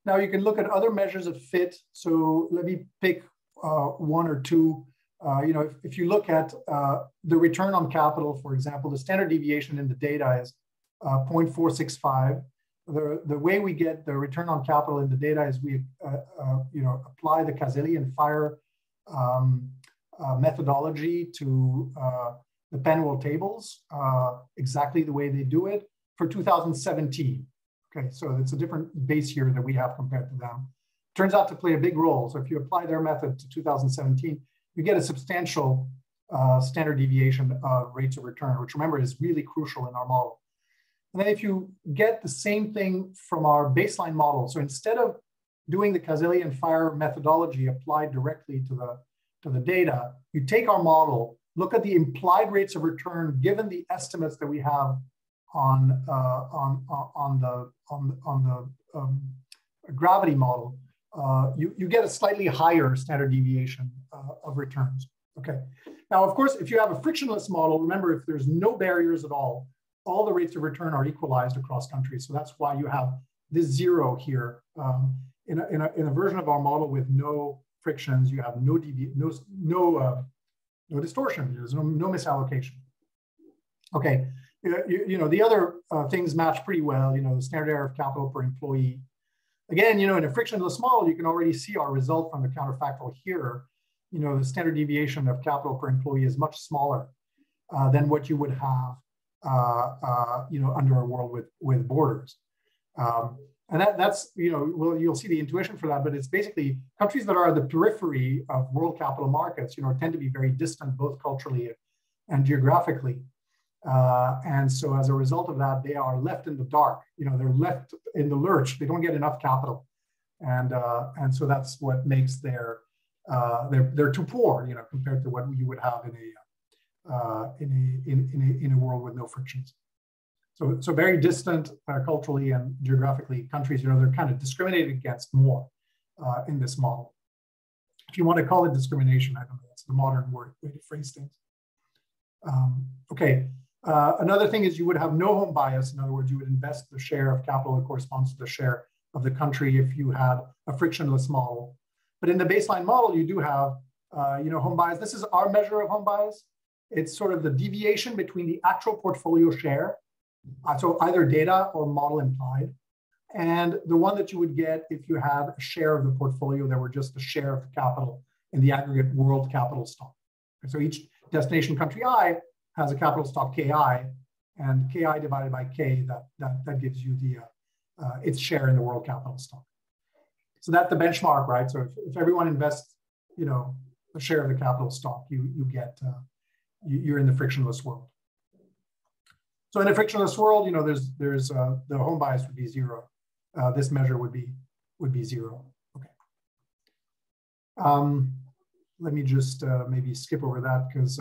now you can look at other measures of fit. So let me pick one or two. Uh, you know, if, if, you look at uh, the return on capital, for example, the standard deviation in the data is uh, 0.465. The, the way we get the return on capital in the data is we, uh, uh, you know, apply the Caselli and Feyrer um, methodology to the Penn World tables, exactly the way they do it for 2017. Okay, so it's a different base year that we have compared to them. Turns out to play a big role. So if you apply their method to 2017, you get a substantial uh, standard deviation of rates of return, which remember is really crucial in our model. And then if you get the same thing from our baseline model, so instead of doing the Caselli and Feyrer methodology applied directly to the, to the data, you take our model, look at the implied rates of return given the estimates that we have on, uh, on, on the, on, on the um, gravity model, uh, you, you get a slightly higher standard deviation uh, of returns. Okay. Now, of course, if you have a frictionless model, remember if there's no barriers at all, all the rates of return are equalized across countries. So that's why you have this zero here. Um, in, a, in, a, in a version of our model with no frictions, you have no devi no no uh, no distortion. There's no, no misallocation. Okay, you, you know, the other uh, things match pretty well, you know, the standard error of capital per employee. Again, you know, in a frictionless model, you can already see our result from the counterfactual here. You know, the standard deviation of capital per employee is much smaller uh, than what you would have, uh, uh you know, under a world with, with borders. Um, and that, that's, you know, well, you'll see the intuition for that, but it's basically countries that are at the periphery of world capital markets, you know, tend to be very distant, both culturally and geographically. Uh, and so as a result of that, they are left in the dark. You know, they're left in the lurch. They don't get enough capital, and uh, and so that's what makes their uh, they're they're too poor. You know, compared to what you would have in a uh, in a in in a, in a world with no frictions. So so very distant uh, culturally and geographically countries. You know, they're kind of discriminated against more uh, in this model. If you want to call it discrimination, I don't know. That's the modern word way to phrase things. Um, okay, uh, another thing is you would have no home bias. In other words, you would invest the share of capital that corresponds to the share of the country if you had a frictionless model. But in the baseline model, you do have, uh, you know, home bias. This is our measure of home bias. It's sort of the deviation between the actual portfolio share, uh, so either data or model implied, and the one that you would get if you had a share of the portfolio that were just a share of the capital in the aggregate world capital stock. so each destination country I has a capital stock Ki, and Ki divided by K, that, that, that gives you the uh, uh, its share in the world capital stock. So that's the benchmark, right? So if, if everyone invests, you know, a share of the capital stock, you, you get, uh, you're in the frictionless world. So in a frictionless world, you know, there's there's uh, the home bias would be zero. Uh, this measure would be would be zero. Okay. Um, let me just uh, maybe skip over that because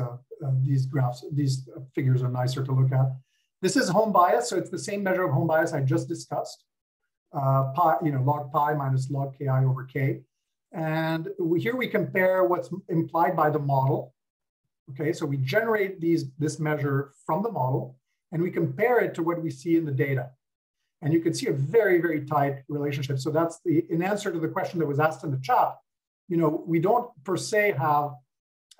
these graphs, these figures are nicer to look at. This is home bias, so it's the same measure of home bias I just discussed. Uh, pi, you know, log pi minus log ki over k. And we, here we compare what's implied by the model. Okay, so we generate these this measure from the model and we compare it to what we see in the data. And you can see a very, very tight relationship. So that's the in answer to the question that was asked in the chat, you know, we don't per se have,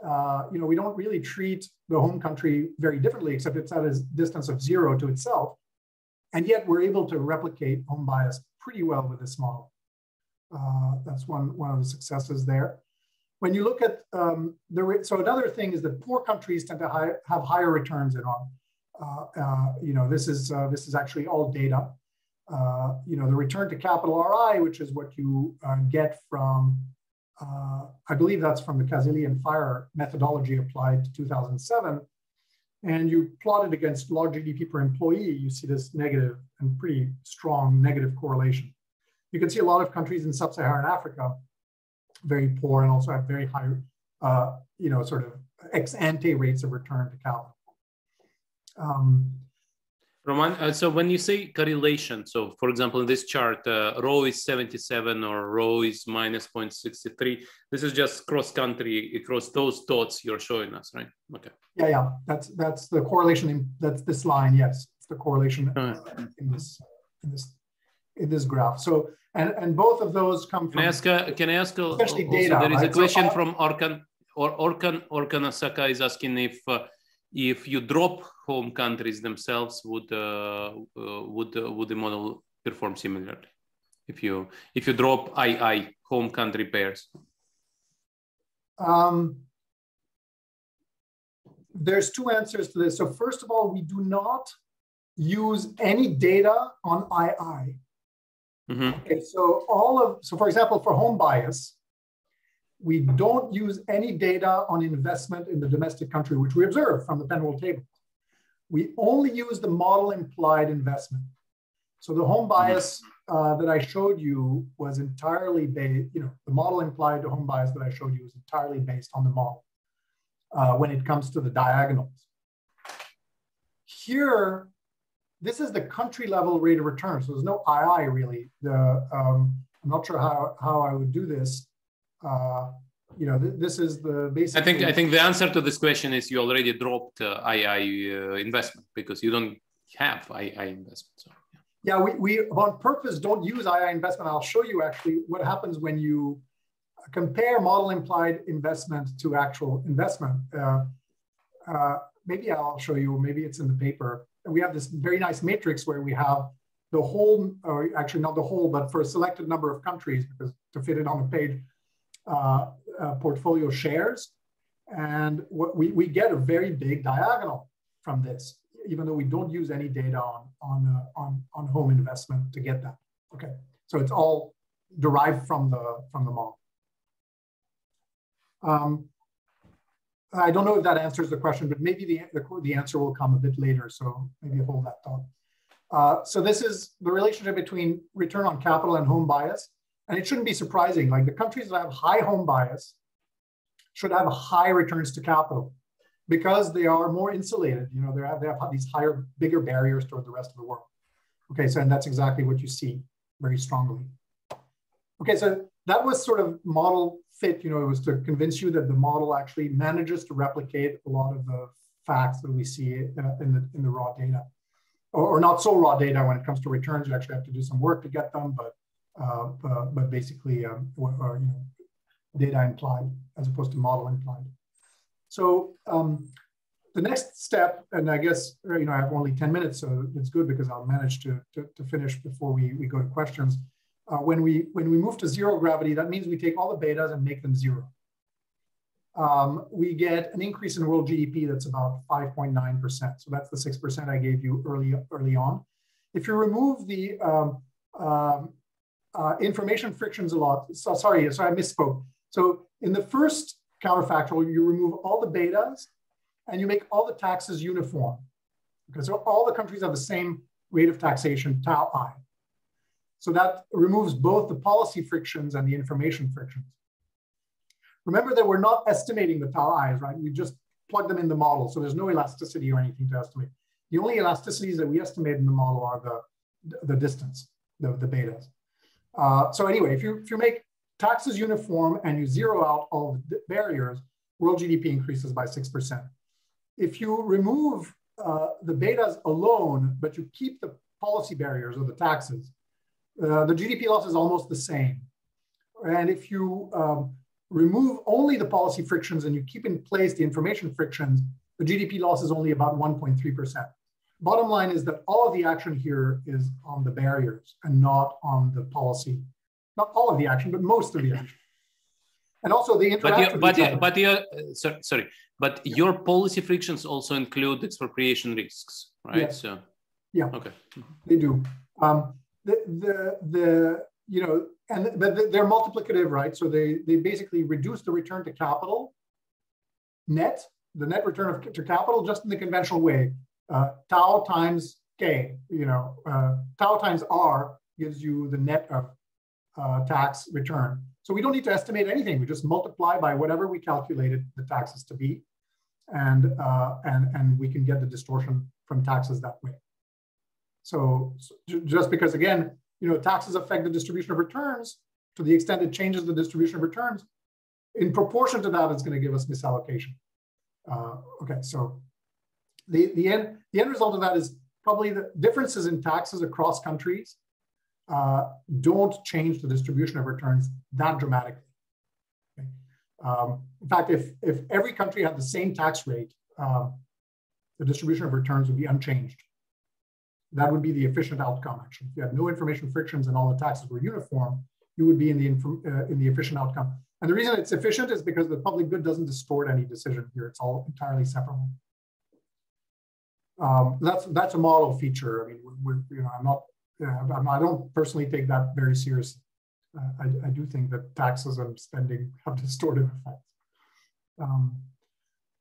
uh, you know, we don't really treat the home country very differently, except it's at a distance of zero to itself. And yet we're able to replicate home bias pretty well with this model. Uh, that's one, one of the successes there. When you look at um, the, so another thing is that poor countries tend to high, have higher returns in on. Uh, uh, you know, this is, uh, this is actually all data. You know, the return to capital RI, which is what you get from uh, I believe that's from the Caselli and Feyrer methodology applied to 2007. And you plot it against log GDP per employee, you see this negative and pretty strong negative correlation. You can see a lot of countries in sub-Saharan Africa, very poor and also have very high, uh, you know, sort of ex ante rates of return to capital. Um, Romain, uh, so when you say correlation, so for example, in this chart, uh, rho is 77 or rho is minus 0.63. This is just cross country across those dots you're showing us, right? Okay. Yeah, yeah, that's that's the correlation. In, that's this line. Yes, it's the correlation in this in this in this graph. So and and both of those come from. Can I ask? A, can I ask? A, especially data. There is right? a question so, from Orkan or Orkan Orkan Asaka is asking if. Uh, if you drop home countries themselves, would uh, uh, would uh, would the model perform similarly? If you if you drop II home country pairs. Um, there's two answers to this. So first of all, we do not use any data on II. Mm-hmm. Okay, so all of so for example, for home bias, we don't use any data on investment in the domestic country, which we observe from the Penn World table. We only use the model implied investment. So the home bias uh, that I showed you was entirely based, you know, the model implied home bias that I showed you was entirely based on the model uh, when it comes to the diagonals. Here, this is the country level rate of return. So there's no II really. The, um, I'm not sure how, how I would do this. Uh, you know, th this is the basic. I think I think the answer to this question is you already dropped uh, II uh, investment because you don't have II investment. So, yeah. yeah, we, we on purpose don't use II investment. I'll show you actually what happens when you compare model implied investment to actual investment. Uh, uh, maybe I'll show you, maybe it's in the paper. And we have this very nice matrix where we have the whole, or actually not the whole, but for a selected number of countries, because to fit it on the page, portfolio shares. And we, we get a very big diagonal from this, even though we don't use any data on, on, uh, on, on home investment to get that. Okay, so it's all derived from the, from the model. Um, I don't know if that answers the question, but maybe the, the, the answer will come a bit later. So maybe hold that thought. Uh, so this is the relationship between return on capital and home bias. And it shouldn't be surprising. Like the countries that have high home bias should have high returns to capital because they are more insulated. You know, they have, they have these higher, bigger barriers toward the rest of the world. Okay, so and that's exactly what you see very strongly. Okay, so that was sort of model fit. You know, it was to convince you that the model actually manages to replicate a lot of the facts that we see uh, in the in the raw data, or, or not so raw data when it comes to returns. You actually have to do some work to get them, but uh, uh, but basically, um, or, you know, data implied as opposed to model implied. So um, the next step, and I guess uh, you know I have only 10 minutes, so it's good because I'll manage to, to, to finish before we, we go to questions. Uh, when we when we move to zero gravity, that means we take all the betas and make them zero. Um, we get an increase in world GDP that's about 5.9%. So that's the 6% I gave you early early on. If you remove the um, um, uh, information frictions a lot. So sorry, so I misspoke. So in the first counterfactual, you remove all the betas and you make all the taxes uniform. Okay, so all the countries have the same rate of taxation, tau i. So that removes both the policy frictions and the information frictions. Remember that we're not estimating the tau i's, right? We just plug them in the model. So there's no elasticity or anything to estimate. The only elasticities that we estimate in the model are the, the distance, the, the betas. Uh, so anyway, if you, if you make taxes uniform and you zero out all the barriers, world GDP increases by 6%. If you remove uh, the betas alone, but you keep the policy barriers or the taxes, uh, the GDP loss is almost the same. And if you um, remove only the policy frictions and you keep in place the information frictions, the GDP loss is only about 1.3%. Bottom line is that all of the action here is on the barriers and not on the policy. Not all of the action, but most of the action. And also the interaction. But, you, but, you, but uh, sorry, sorry, but your policy frictions also include expropriation risks, right? Yes. So, yeah, okay, they do. Um, the the the you know, and but they're multiplicative, right? So they they basically reduce the return to capital net, the net return of, to capital, just in the conventional way. Uh, tau times k, you know, uh, tau times r gives you the net of uh, tax return. So we don't need to estimate anything. We just multiply by whatever we calculated the taxes to be, and uh, and and we can get the distortion from taxes that way. So, so just because again, you know, taxes affect the distribution of returns to the extent it changes the distribution of returns, in proportion to that, it's going to give us misallocation. Uh, okay, so the the end the end result of that is probably the differences in taxes across countries uh, don't change the distribution of returns that dramatically. Okay. Um, in fact, if, if every country had the same tax rate, uh, the distribution of returns would be unchanged. That would be the efficient outcome, actually. If you had no information frictions and all the taxes were uniform, you would be in the, uh, in the efficient outcome. And the reason it's efficient is because the public good doesn't distort any decision here. It's all entirely separable. Um, that's that's a model feature. I mean, we're, you know, I'm not yeah, I don't personally take that very seriously. Uh, I, I, do think that taxes and spending have [LAUGHS] distortive effects. Um,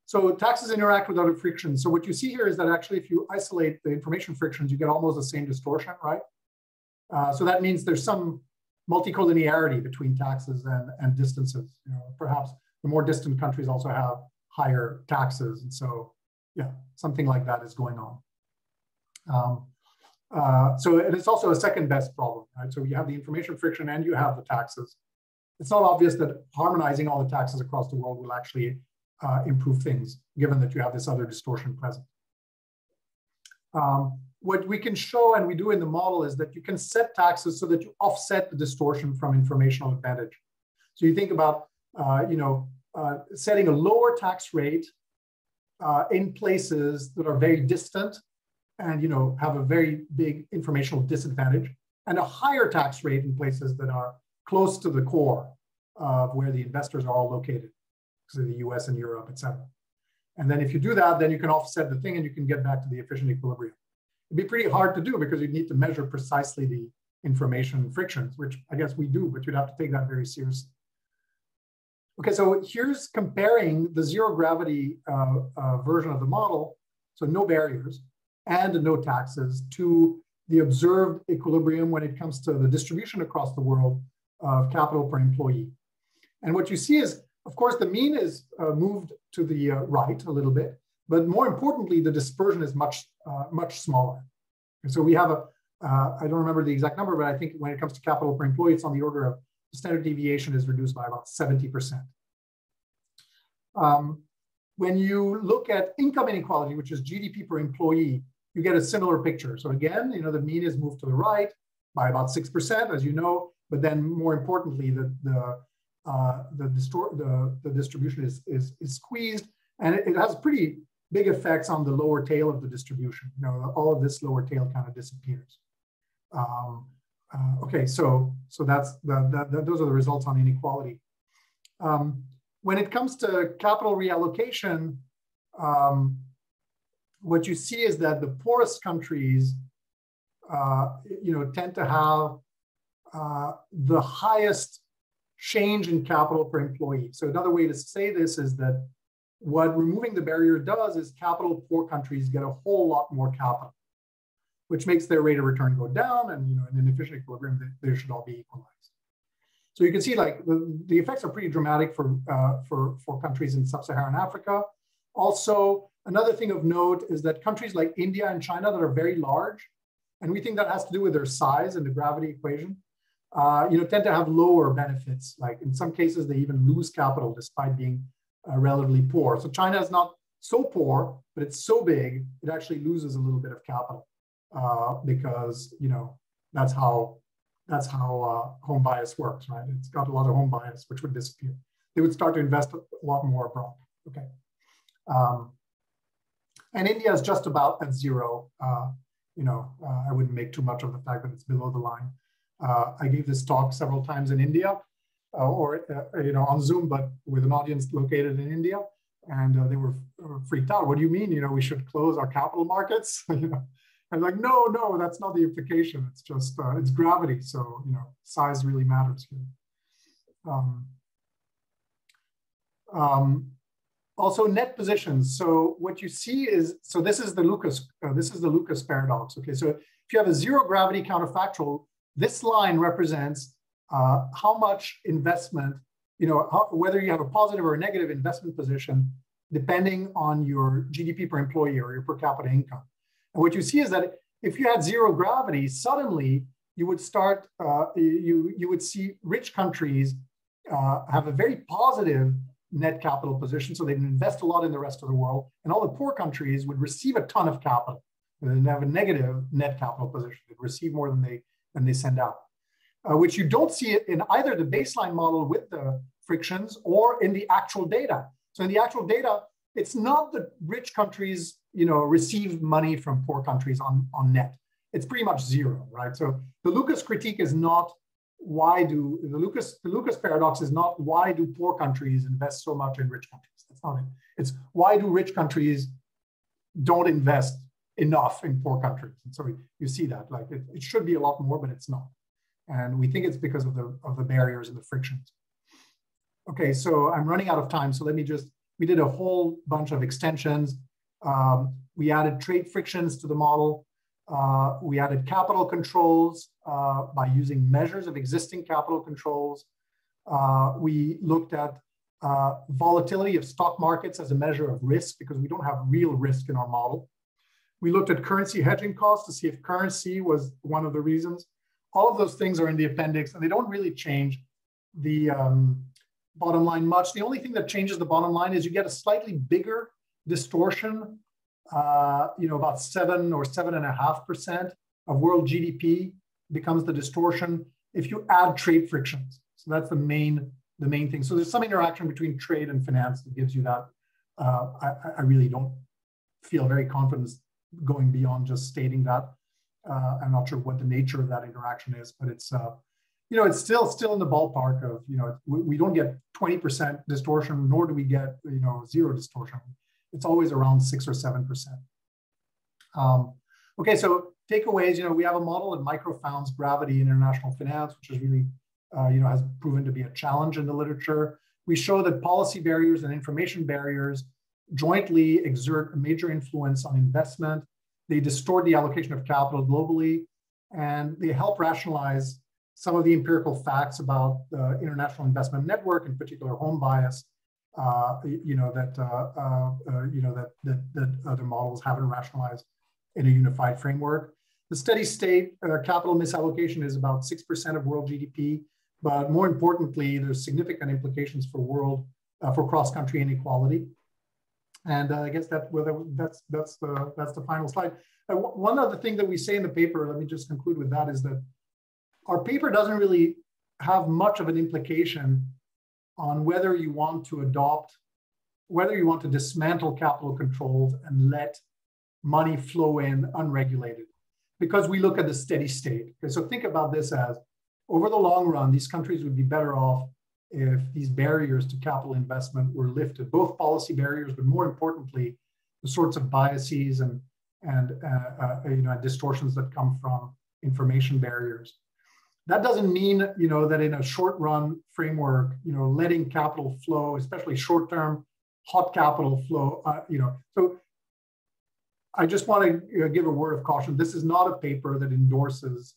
so taxes interact with other frictions. So what you see here is that actually if you isolate the information frictions, you get almost the same distortion, right? Uh, so that means there's some multicollinearity between taxes and, and distances. You know, perhaps the more distant countries also have higher taxes. And so, yeah, something like that is going on. Um, uh, so it's also a second best problem, right? So you have the information friction and you have the taxes. It's not obvious that harmonizing all the taxes across the world will actually uh, improve things, given that you have this other distortion present. Um, what we can show and we do in the model is that you can set taxes so that you offset the distortion from informational advantage. So you think about, uh, you know, uh, setting a lower tax rate uh, in places that are very distant and you know have a very big informational disadvantage and a higher tax rate in places that are close to the core of where the investors are all located, so the US and Europe, et cetera. And then if you do that, then you can offset the thing and you can get back to the efficient equilibrium. It'd be pretty hard to do because you'd need to measure precisely the information frictions, which I guess we do, but you'd have to take that very seriously. Okay, so here's comparing the zero gravity uh, uh, version of the model, so no barriers, and no taxes to the observed equilibrium when it comes to the distribution across the world of capital per employee. And what you see is, of course, the mean is uh, moved to the uh, right a little bit, but more importantly, the dispersion is much, uh, much smaller. And so we have a, uh, I don't remember the exact number, but I think when it comes to capital per employee, it's on the order of standard deviation is reduced by about 70%. Um, when you look at income inequality, which is GDP per employee, you get a similar picture. So again, you know, the mean is moved to the right by about 6%, as you know, but then more importantly, the, the, uh, the, the, the distribution is, is, is squeezed and it, it, has pretty big effects on the lower tail of the distribution. You know, all of this lower tail kind of disappears. Um, uh, okay, so, so that's the, the, those are the results on inequality. Um, when it comes to capital reallocation, um, what you see is that the poorest countries, uh, you know, tend to have uh, the highest change in capital per employee. So another way to say this is that what removing the barrier does is capital poor countries get a whole lot more capital, which makes their rate of return go down. And you know, in an efficient equilibrium, they, they should all be equalized. So you can see like the, the effects are pretty dramatic for, uh, for, for countries in sub-Saharan Africa. Also, another thing of note is that countries like India and China that are very large, and we think that has to do with their size and the gravity equation, uh, you know, tend to have lower benefits. Like in some cases, they even lose capital despite being uh, relatively poor. So China is not so poor, but it's so big, it actually loses a little bit of capital uh, because, you know, that's how that's how uh, home bias works, right? It's got a lot of home bias, which would disappear. They would start to invest a lot more abroad. Okay. Um, and India is just about at zero. Uh, you know, uh, I wouldn't make too much of the fact that it's below the line. Uh, I gave this talk several times in India, or you know, on Zoom, but with an audience located in India, and they were freaked out. What do you mean? You know, we should close our capital markets? [LAUGHS] you know, I'm like, no, no, that's not the implication. It's just, uh, it's gravity. So, you know, size really matters here. Um, um, also net positions. So what you see is, so this is the Lucas, uh, this is the Lucas paradox. Okay, so if you have a zero gravity counterfactual, this line represents uh, how much investment, you know, how, whether you have a positive or a negative investment position, depending on your GDP per employee or your per capita income. And what you see is that if you had zero gravity, suddenly you would start, uh, you, you would see rich countries uh, have a very positive net capital position. So they'd invest a lot in the rest of the world. And all the poor countries would receive a ton of capital. And have a negative net capital position. They'd receive more than they, than they send out, uh, which you don't see in either the baseline model with the frictions or in the actual data. So in the actual data, it's not that rich countries you know, receive money from poor countries on, on net. It's pretty much zero, right? So the Lucas critique is not why do the Lucas the Lucas paradox is not why do poor countries invest so much in rich countries? That's not it. It's why do rich countries don't invest enough in poor countries? And so you see that like it, it should be a lot more, but it's not. And we think it's because of the of the barriers and the frictions. Okay, so I'm running out of time. So let me just we did a whole bunch of extensions um, we added trade frictions to the model. Uh, we added capital controls uh, by using measures of existing capital controls. Uh, we looked at uh, volatility of stock markets as a measure of risk because we don't have real risk in our model. We looked at currency hedging costs to see if currency was one of the reasons. All of those things are in the appendix and they don't really change the um, bottom line much. The only thing that changes the bottom line is you get a slightly bigger distortion, uh, you know, about seven or seven and a half percent of world GDP becomes the distortion if you add trade frictions. So that's the main the main thing. So there's some interaction between trade and finance that gives you that. Uh, I, I, really don't feel very confident going beyond just stating that. Uh, I'm not sure what the nature of that interaction is, but it's uh, you know it's still still in the ballpark of you know we, we don't get 20% distortion, nor do we get you know zero distortion it's always around six or 7%. Um, okay, so takeaways, you know, we have a model that microfounds gravity in international finance, which is really, uh, you know, has proven to be a challenge in the literature. We show that policy barriers and information barriers jointly exert a major influence on investment. They distort the allocation of capital globally, and they help rationalize some of the empirical facts about the international investment network, in particular home bias, uh, you know that uh, uh, uh, you know that, that that other models haven't rationalized in a unified framework. The steady state uh, capital misallocation is about six percent of world GDP, but more importantly, there's significant implications for world uh, for cross-country inequality. And I guess that well, that's that's the that's the final slide. one other thing that we say in the paper, let me just conclude with that, is that our paper doesn't really have much of an implication on whether you want to adopt, whether you want to dismantle capital controls and let money flow in unregulated, because we look at the steady state. Okay, so think about this as over the long run, these countries would be better off if these barriers to capital investment were lifted, both policy barriers, but more importantly, the sorts of biases and, and uh, uh, you know, distortions that come from information barriers. That doesn't mean, you know, that in a short run framework, you know, letting capital flow, especially short term, hot capital flow, uh, you know, so I just want to give a word of caution. This is not a paper that endorses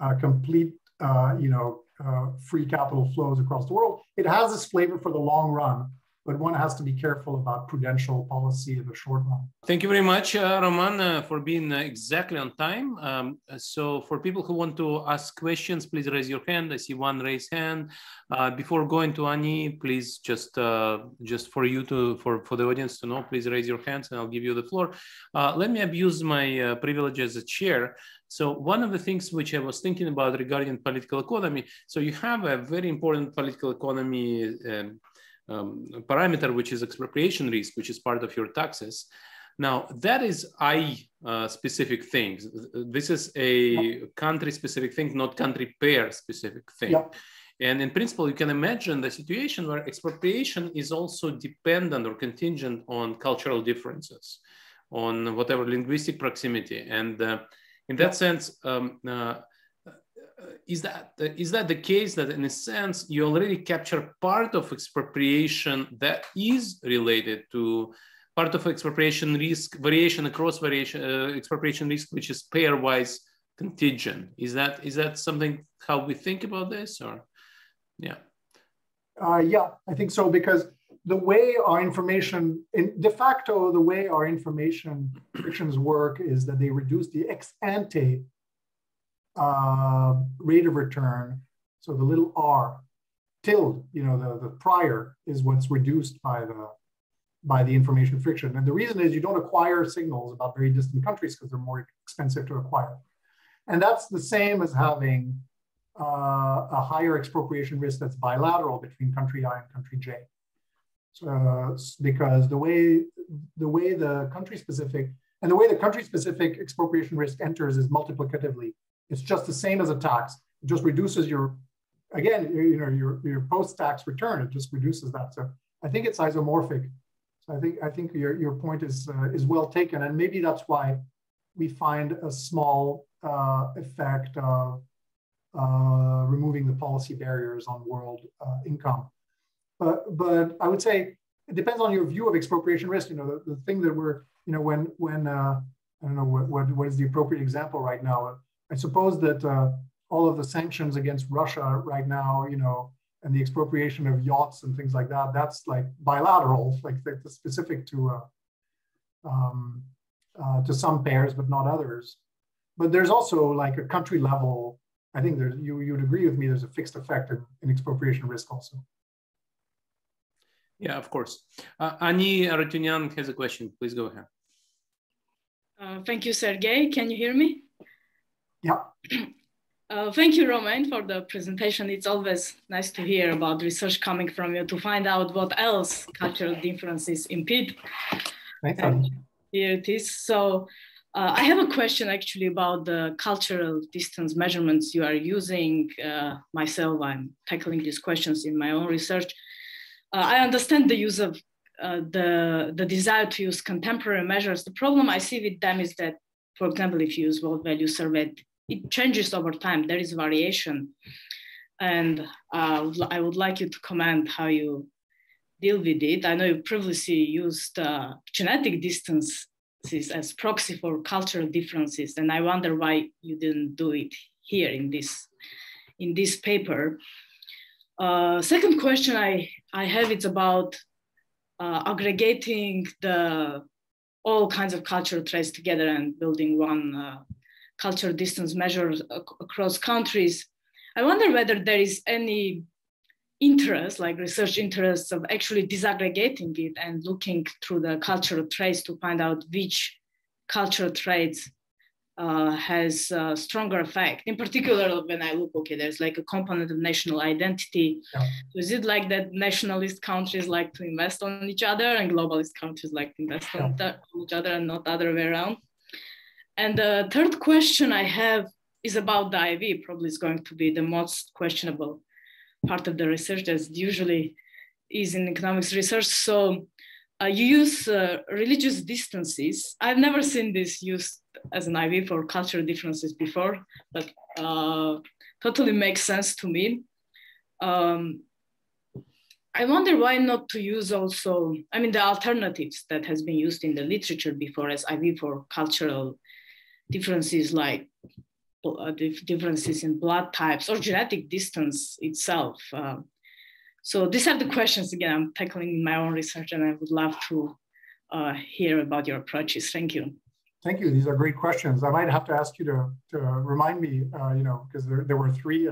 uh, complete, uh, you know, uh, free capital flows across the world. It has this flavor for the long run, but one has to be careful about prudential policy in the short run. Thank you very much, uh, Roman, uh, for being uh, exactly on time. Um, so for people who want to ask questions, please raise your hand. I see one raised hand. Uh, before going to Ani, please just uh, just for you to, for, for the audience to know, please raise your hands and I'll give you the floor. Uh, let me abuse my privilege as a chair. So one of the things which I was thinking about regarding political economy, so you have a very important political economy um, um, parameter, which is expropriation risk, which is part of your taxes. Now, that is I uh, specific things. This is a country specific thing, not country pair specific thing. Yeah. And in principle, you can imagine the situation where expropriation is also dependent or contingent on cultural differences, on whatever linguistic proximity. And uh, in that sense, um, uh, is that is that the case that in a sense you already capture part of expropriation that is related to part of expropriation risk variation across variation uh, expropriation risk which is pairwise contingent. Is that is that something how we think about this or? Yeah. Uh, yeah i think so because the way our information in de facto the way our information [CLEARS THROAT] frictions work is that they reduce the ex ante uh, rate of return, so the little r, tilde, you know, the, the prior is what's reduced by the by the information friction. And the reason is you don't acquire signals about very distant countries because they're more expensive to acquire. And that's the same as having uh, a higher expropriation risk that's bilateral between country I and country J. So, because the way the way the country specific and the way the country specific expropriation risk enters is multiplicatively it's just the same as a tax. It just reduces your, again, you know, your, your post-tax return. It just reduces that. So I think it's isomorphic. So I think I think your, your point is uh, is well taken, and maybe that's why we find a small uh, effect of uh, removing the policy barriers on world uh, income. But but I would say it depends on your view of expropriation risk. You know, the, the thing that we're you know when when uh, I don't know what, what what is the appropriate example right now. I suppose that uh, all of the sanctions against Russia right now, you know, and the expropriation of yachts and things like that, that's like bilateral, like specific to uh, um, uh, to some pairs, but not others. But there's also like a country level. I think there's you you would agree with me. There's a fixed effect in, in expropriation risk also. Yeah, of course. Uh, Ani Arutyunyan has a question. Please go ahead. Uh, thank you, Sergey. Can you hear me? Yeah. Uh, thank you, Romain, for the presentation. It's always nice to hear about research coming from you to find out what else cultural differences impede. Thank Here it is. So uh, I have a question actually about the cultural distance measurements you are using. Uh, myself, I'm tackling these questions in my own research. Uh, I understand the use of uh, the, the desire to use contemporary measures. The problem I see with them is that, for example, if you use world value survey it changes over time. There is variation. And uh, I would like you to comment how you deal with it. I know you previously used uh, genetic distances as proxy for cultural differences, and I wonder why you didn't do it here in this, in this paper. Uh, second question I, I have is about uh, aggregating the all kinds of cultural traits together and building one cultural distance measures across countries. I wonder whether there is any interest, like research interests of actually disaggregating it and looking through the cultural traits to find out which cultural traits uh, has a stronger effect. In particular, when I look, okay, there's like a component of national identity. Yeah. So is it like that nationalist countries like to invest on each other and globalist countries like to invest yeah. on each other and not other way around? And the third question I have is about the IV. Probably is going to be the most questionable part of the research, as usually is in economics research. So uh, you use uh, religious distances. I've never seen this used as an IV for cultural differences before, but uh, totally makes sense to me. Um, I wonder why not to use also, I mean, the alternatives that has been used in the literature before as IV for cultural differences like uh, differences in blood types or genetic distance itself. Uh, so these are the questions again I'm tackling in my own research and I would love to uh, hear about your approaches. Thank you. Thank you. These are great questions. I might have to ask you to, to remind me, uh, you know, because there, there were three.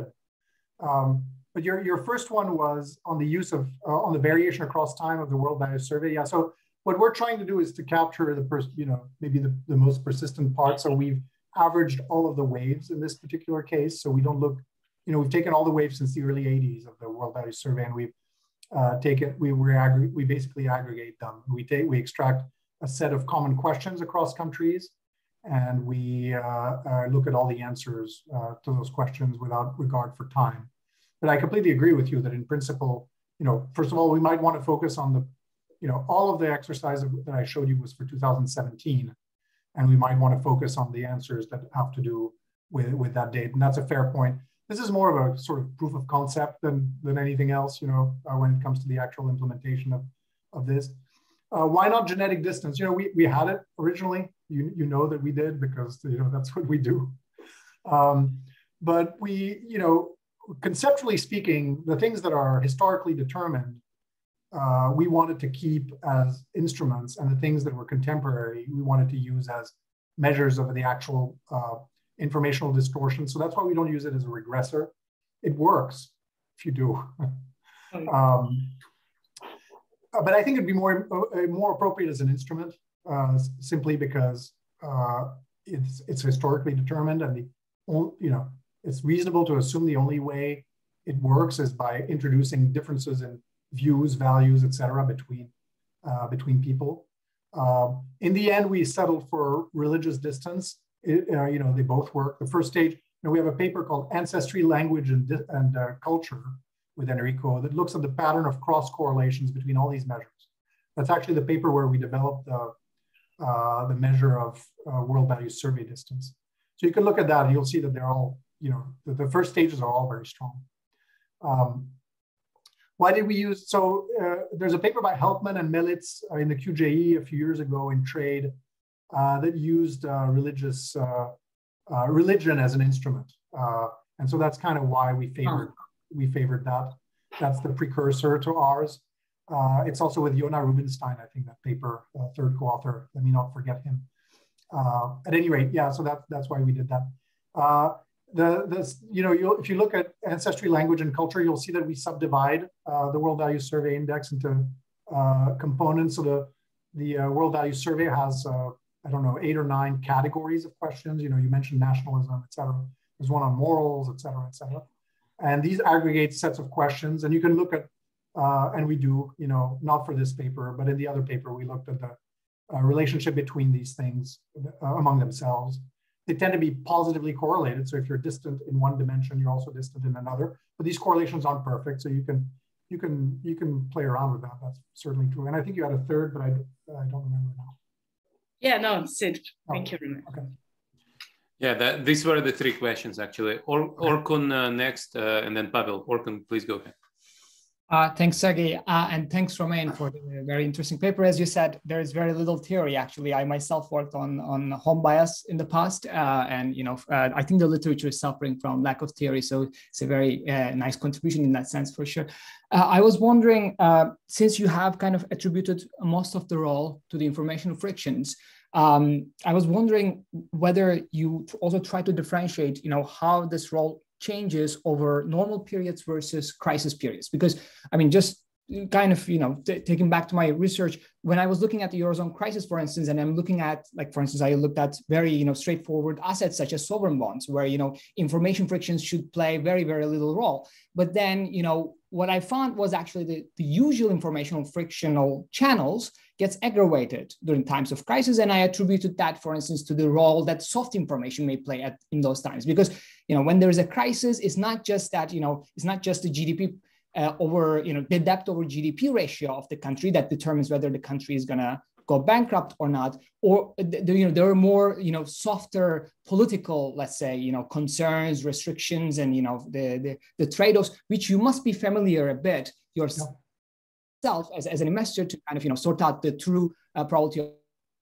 Um, but your, your first one was on the use of, uh, on the variation across time of the World Value Survey. Yeah, so what we're trying to do is to capture the, first, you know, maybe the, the most persistent part. So we've averaged all of the waves in this particular case. So we don't look, you know, we've taken all the waves since the early 80s of the World Value Survey and we've uh, taken, we, we, we basically aggregate them. We take, we extract a set of common questions across countries and we uh, uh, look at all the answers uh, to those questions without regard for time. But I completely agree with you that in principle, you know, first of all, we might want to focus on the, you know, all of the exercise that I showed you was for 2017. And we might want to focus on the answers that have to do with, with that date. And that's a fair point. This is more of a sort of proof of concept than, than anything else, you know, uh, when it comes to the actual implementation of, of this. Uh, why not genetic distance? You know, we, we had it originally. You, you know that we did because, you know, that's what we do. Um, but we, you know, conceptually speaking, the things that are historically determined, uh, we wanted to keep as instruments, and the things that were contemporary, we wanted to use as measures of the actual uh, informational distortion. So that's why we don't use it as a regressor. It works if you do. [LAUGHS] um, uh, but I think it'd be more uh, more appropriate as an instrument, uh, simply because uh, it's it's historically determined, and the you know it's reasonable to assume the only way it works is by introducing differences in views, values, etc., between uh, between people. Uh, in the end, we settled for religious distance. It, you know, they both work. The first stage, you know, we have a paper called Ancestry, Language, and, and Culture, with Enrico that looks at the pattern of cross correlations between all these measures. That's actually the paper where we developed the, uh, the measure of uh, world value survey distance. So you can look at that and you'll see that they're all, you know, the, the first stages are all very strong. Um, why did we use, so uh, there's a paper by Helpman and Melitz uh, in the QJE a few years ago in trade uh, that used uh, religious, religion as an instrument. and so that's kind of why we favored we favored that. That's the precursor to ours. Uh, it's also with Yona Rubinstein, I think that paper, uh, third co-author. Let me not forget him. Uh, at any rate, yeah. So that that's why we did that. Uh, the you know if you look at ancestry, language, and culture, you'll see that we subdivide uh, the World Value Survey Index into uh, components. So the the World Value Survey has I don't know eight or nine categories of questions. You know, you mentioned nationalism, et cetera. There's one on morals, et cetera, et cetera. And these aggregate sets of questions, and you can look at, uh, and we do, you know, not for this paper, but in the other paper, we looked at the uh, relationship between these things uh, among themselves. They tend to be positively correlated. So if you're distant in one dimension, you're also distant in another. But these correlations aren't perfect, so you can you can you can play around with that. That's certainly true. And I think you had a third, but I, I don't remember now. Yeah, no, Sid. Thank oh, you. Okay. Yeah, that, these were the three questions actually. Or, Orkun uh, next, uh, and then Pavel. Orkun, please go ahead. Uh, thanks, Sergey, uh, and thanks, Romain, for the very interesting paper. As you said, there is very little theory. Actually, I myself worked on on home bias in the past, uh, and you know, uh, I think the literature is suffering from lack of theory. So it's a very uh, nice contribution in that sense, for sure. Uh, I was wondering, since you have kind of attributed most of the role to the information frictions, um, I was wondering whether you also try to differentiate, you know, how this role changes over normal periods versus crisis periods. Because, I mean, just kind of, you know, taking back to my research, when I was looking at the Eurozone crisis, for instance, and I'm looking at, like, for instance, I looked at very, you know, straightforward assets such as sovereign bonds, where, you know, information frictions should play very, very little role. But then, you know, what I found was actually the, the usual informational frictional channels gets aggravated during times of crisis. And I attributed that, for instance, to the role that soft information may play at, in those times. Because, you know, when there is a crisis, it's not just that, you know, it's not just the GDP uh, over, you know, the debt over GDP ratio of the country that determines whether the country is going to go bankrupt or not or you know there are more you know softer political let's say you know concerns restrictions and you know the the, the trade-offs which you must be familiar a bit yourself as, as an investor to kind of you know sort out the true uh, probability of,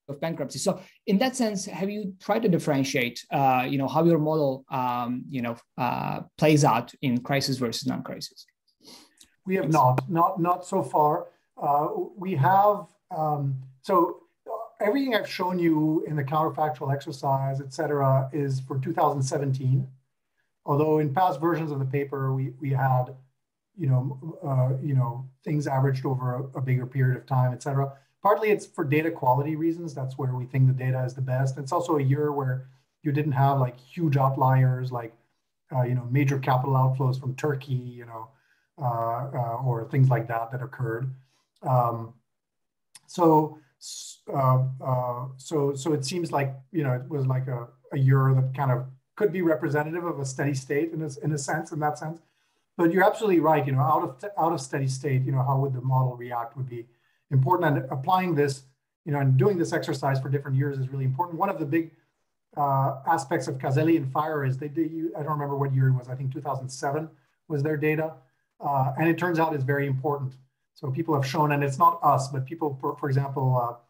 of bankruptcy. So in that sense, have you tried to differentiate uh, you know how your model um, you know uh, plays out in crisis versus non-crisis? We have not, not not so far. Uh, we have um, so everything I've shown you in the counterfactual exercise, et cetera, is for 2017. Although in past versions of the paper, we, we had, you know, uh, you know, things averaged over a, a, bigger period of time, et cetera. Partly it's for data quality reasons. That's where we think the data is the best. It's also a year where you didn't have like huge outliers, like, uh, you know, major capital outflows from Turkey, you know, uh, uh or things like that that occurred. Um, so uh, uh, so so it seems like you know it was like a, a year that kind of could be representative of a steady state in a, in a sense in that sense. But you're absolutely right you know out of out of steady state you know how would the model react would be important. And applying this you know and doing this exercise for different years is really important. One of the big uh, aspects of Caselli and Feyrer is they did I don't remember what year it was. I think 2007 was their data. Uh, and it turns out it's very important so people have shown, and it's not us, but people, for, for example,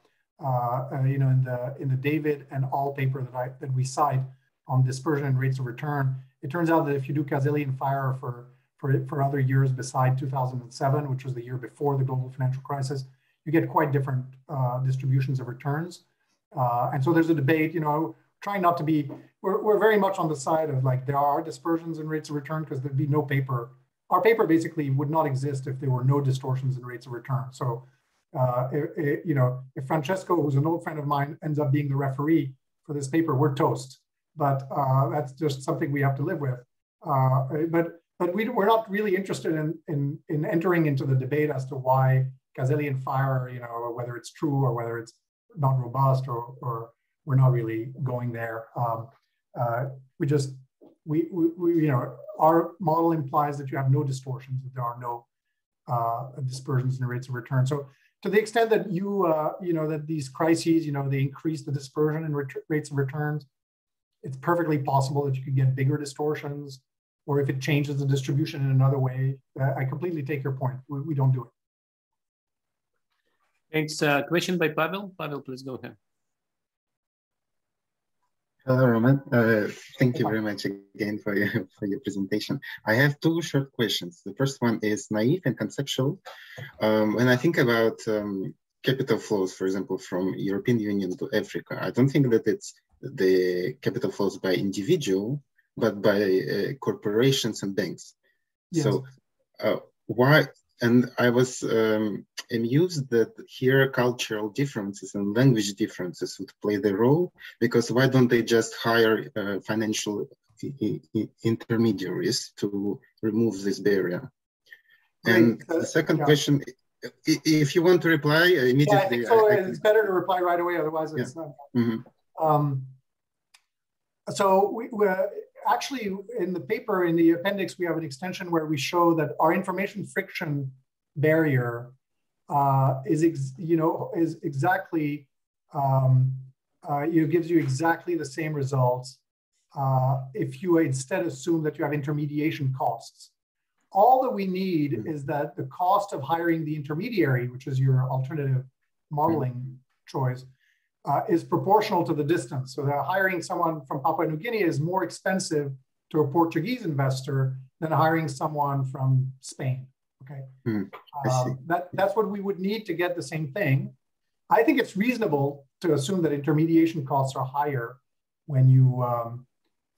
uh, uh, uh, you know, in the in the David and all paper that I that we cite on dispersion and rates of return, it turns out that if you do Caselli and Feyrer for for for other years beside 2007, which was the year before the global financial crisis, you get quite different uh, distributions of returns. Uh, and so there's a debate, you know, trying not to be, we're, we're very much on the side of like there are dispersions and rates of return because there'd be no paper our paper basically would not exist if there were no distortions in rates of return. So, uh, it, it, you know, if Francesco, who's an old friend of mine, ends up being the referee for this paper, we're toast. But uh, that's just something we have to live with. Uh, but but we, we're not really interested in, in, in entering into the debate as to why Caselli and Feyrer, you know, whether it's true or whether it's not robust or, or we're not really going there. Um, uh, we just we, we, we, you know, our model implies that you have no distortions, that there are no uh, dispersions in the rates of return. So to the extent that you, uh, you know, that these crises, you know, they increase the dispersion in rates of returns, it's perfectly possible that you could get bigger distortions, or if it changes the distribution in another way. Uh, I completely take your point. We, we don't do it. Thanks. Uh, question by Pavel. Pavel, please go ahead. Hello, Roman. Uh, thank you very much again for your, [LAUGHS] for your presentation. I have two short questions. The first one is naive and conceptual. Um, when I think about um, capital flows, for example, from European Union to Africa, I don't think that it's the capital flows by individual, but by uh, corporations and banks. Yes. So uh, why and I was um, amused that here cultural differences and language differences would play the role because why don't they just hire uh, financial intermediaries to remove this barrier? And uh, the second yeah. question, if you want to reply immediately. Yeah, I think so. I, I it's better to reply right away, otherwise it's yeah. not. Mm -hmm. um, so we, we actually in the paper in the appendix we have an extension where we show that our information friction barrier uh, is you know is exactly um, uh, it gives you exactly the same results uh, if you instead assume that you have intermediation costs. All that we need mm -hmm. is that the cost of hiring the intermediary, which is your alternative modeling mm -hmm. choice, uh, is proportional to the distance. So that hiring someone from Papua New Guinea is more expensive to a Portuguese investor than hiring someone from Spain. Okay, mm, um, that that's what we would need to get the same thing. I think it's reasonable to assume that intermediation costs are higher when you um,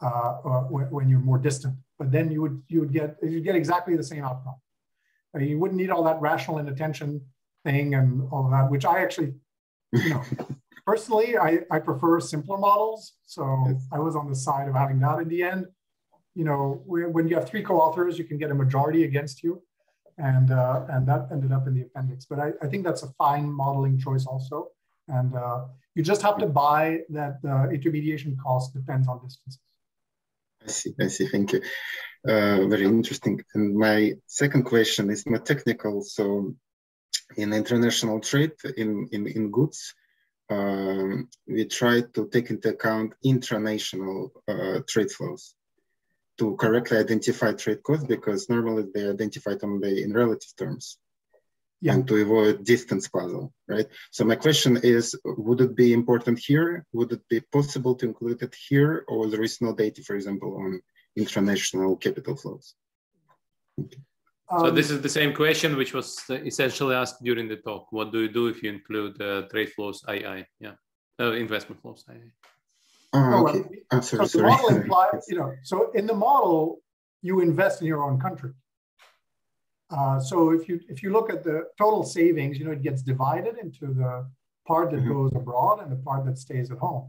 uh, uh, when you're more distant. But then you would you would get you get exactly the same outcome. I mean, you wouldn't need all that rational inattention thing and all of that, which I actually, you know, Personally, I, I prefer simpler models. So I was on the side of having that in the end. You know, when you have three co-authors, you can get a majority against you. And, uh, and that ended up in the appendix. But I, I think that's a fine modeling choice also. And uh, you just have to buy that the intermediation cost depends on distances. I see, I see, thank you. Uh, very interesting. And my second question is more technical. So in international trade in, in, in goods, um, we try to take into account intranational uh, trade flows to correctly identify trade costs because normally they're identified only in relative terms. yeah. and to avoid distance puzzle, right? So my question is, would it be important here? Would it be possible to include it here or there is no data, for example, on international capital flows? Okay. So um, this is the same question which was essentially asked during the talk. What do you do if you include uh, trade flows II? Yeah, uh, investment flows II. Oh, okay. I'm sorry, so sorry. the model implies, [LAUGHS] you know, so in the model, you invest in your own country. Uh, so if you if you look at the total savings, you know, it gets divided into the part that mm -hmm. goes abroad and the part that stays at home.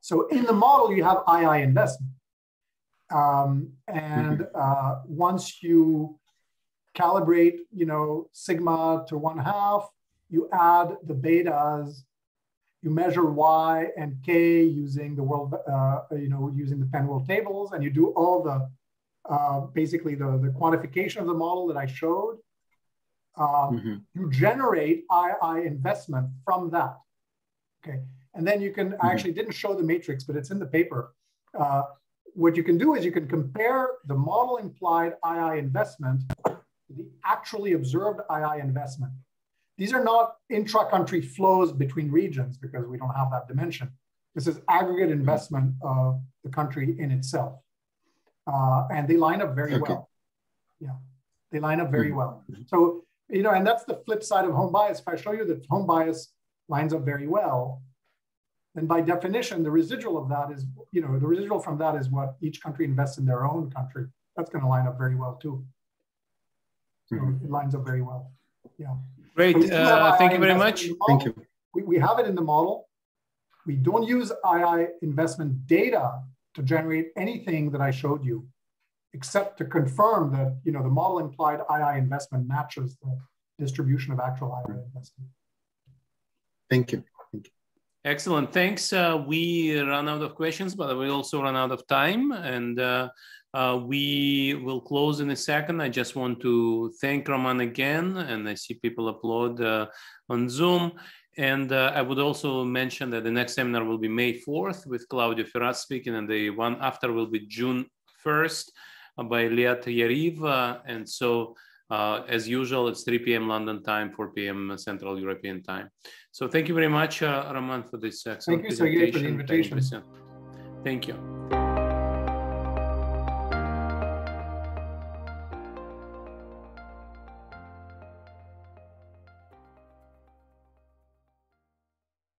So in the model, you have II investment. Um, and mm -hmm. uh, once you calibrate, you know, sigma to one half, you add the betas, you measure Y and K using the world, uh, you know, using the Penn World tables, and you do all the, uh, basically the, the quantification of the model that I showed. Mm -hmm. You generate II investment from that. Okay. And then you can, mm -hmm. I actually didn't show the matrix, but it's in the paper. Uh, what you can do is you can compare the model implied II investment the actually observed II investment. These are not intra-country flows between regions because we don't have that dimension. This is aggregate investment of the country in itself. Uh, and they line up very okay. well. Yeah, they line up very mm -hmm. well. So, you know, and that's the flip side of home bias. If I show you that home bias lines up very well, then by definition, the residual of that is, you know, the residual from that is what each country invests in their own country. That's going to line up very well too. So mm-hmm. it lines up very well. Yeah. Great. Uh, thank you very much. Thank you. We, we have it in the model. We don't use II investment data to generate anything that I showed you, except to confirm that you know the model implied II investment matches the distribution of actual II investment. Thank you. Thank you. Excellent. Thanks. Uh, we run out of questions, but we also run out of time. And uh, uh, we will close in a second. I just want to thank Roman again, and I see people applaud uh, on Zoom. And uh, I would also mention that the next seminar will be May 4th with Claudio Ferraz speaking, and the one after will be June 1st by Leeat Yariv. Uh, and so, uh, as usual, it's 3 p.m. London time, 4 p.m. Central European time. So thank you very much, uh, Roman, for this excellent thank you, presentation. Sergey, for the invitation. Thank you.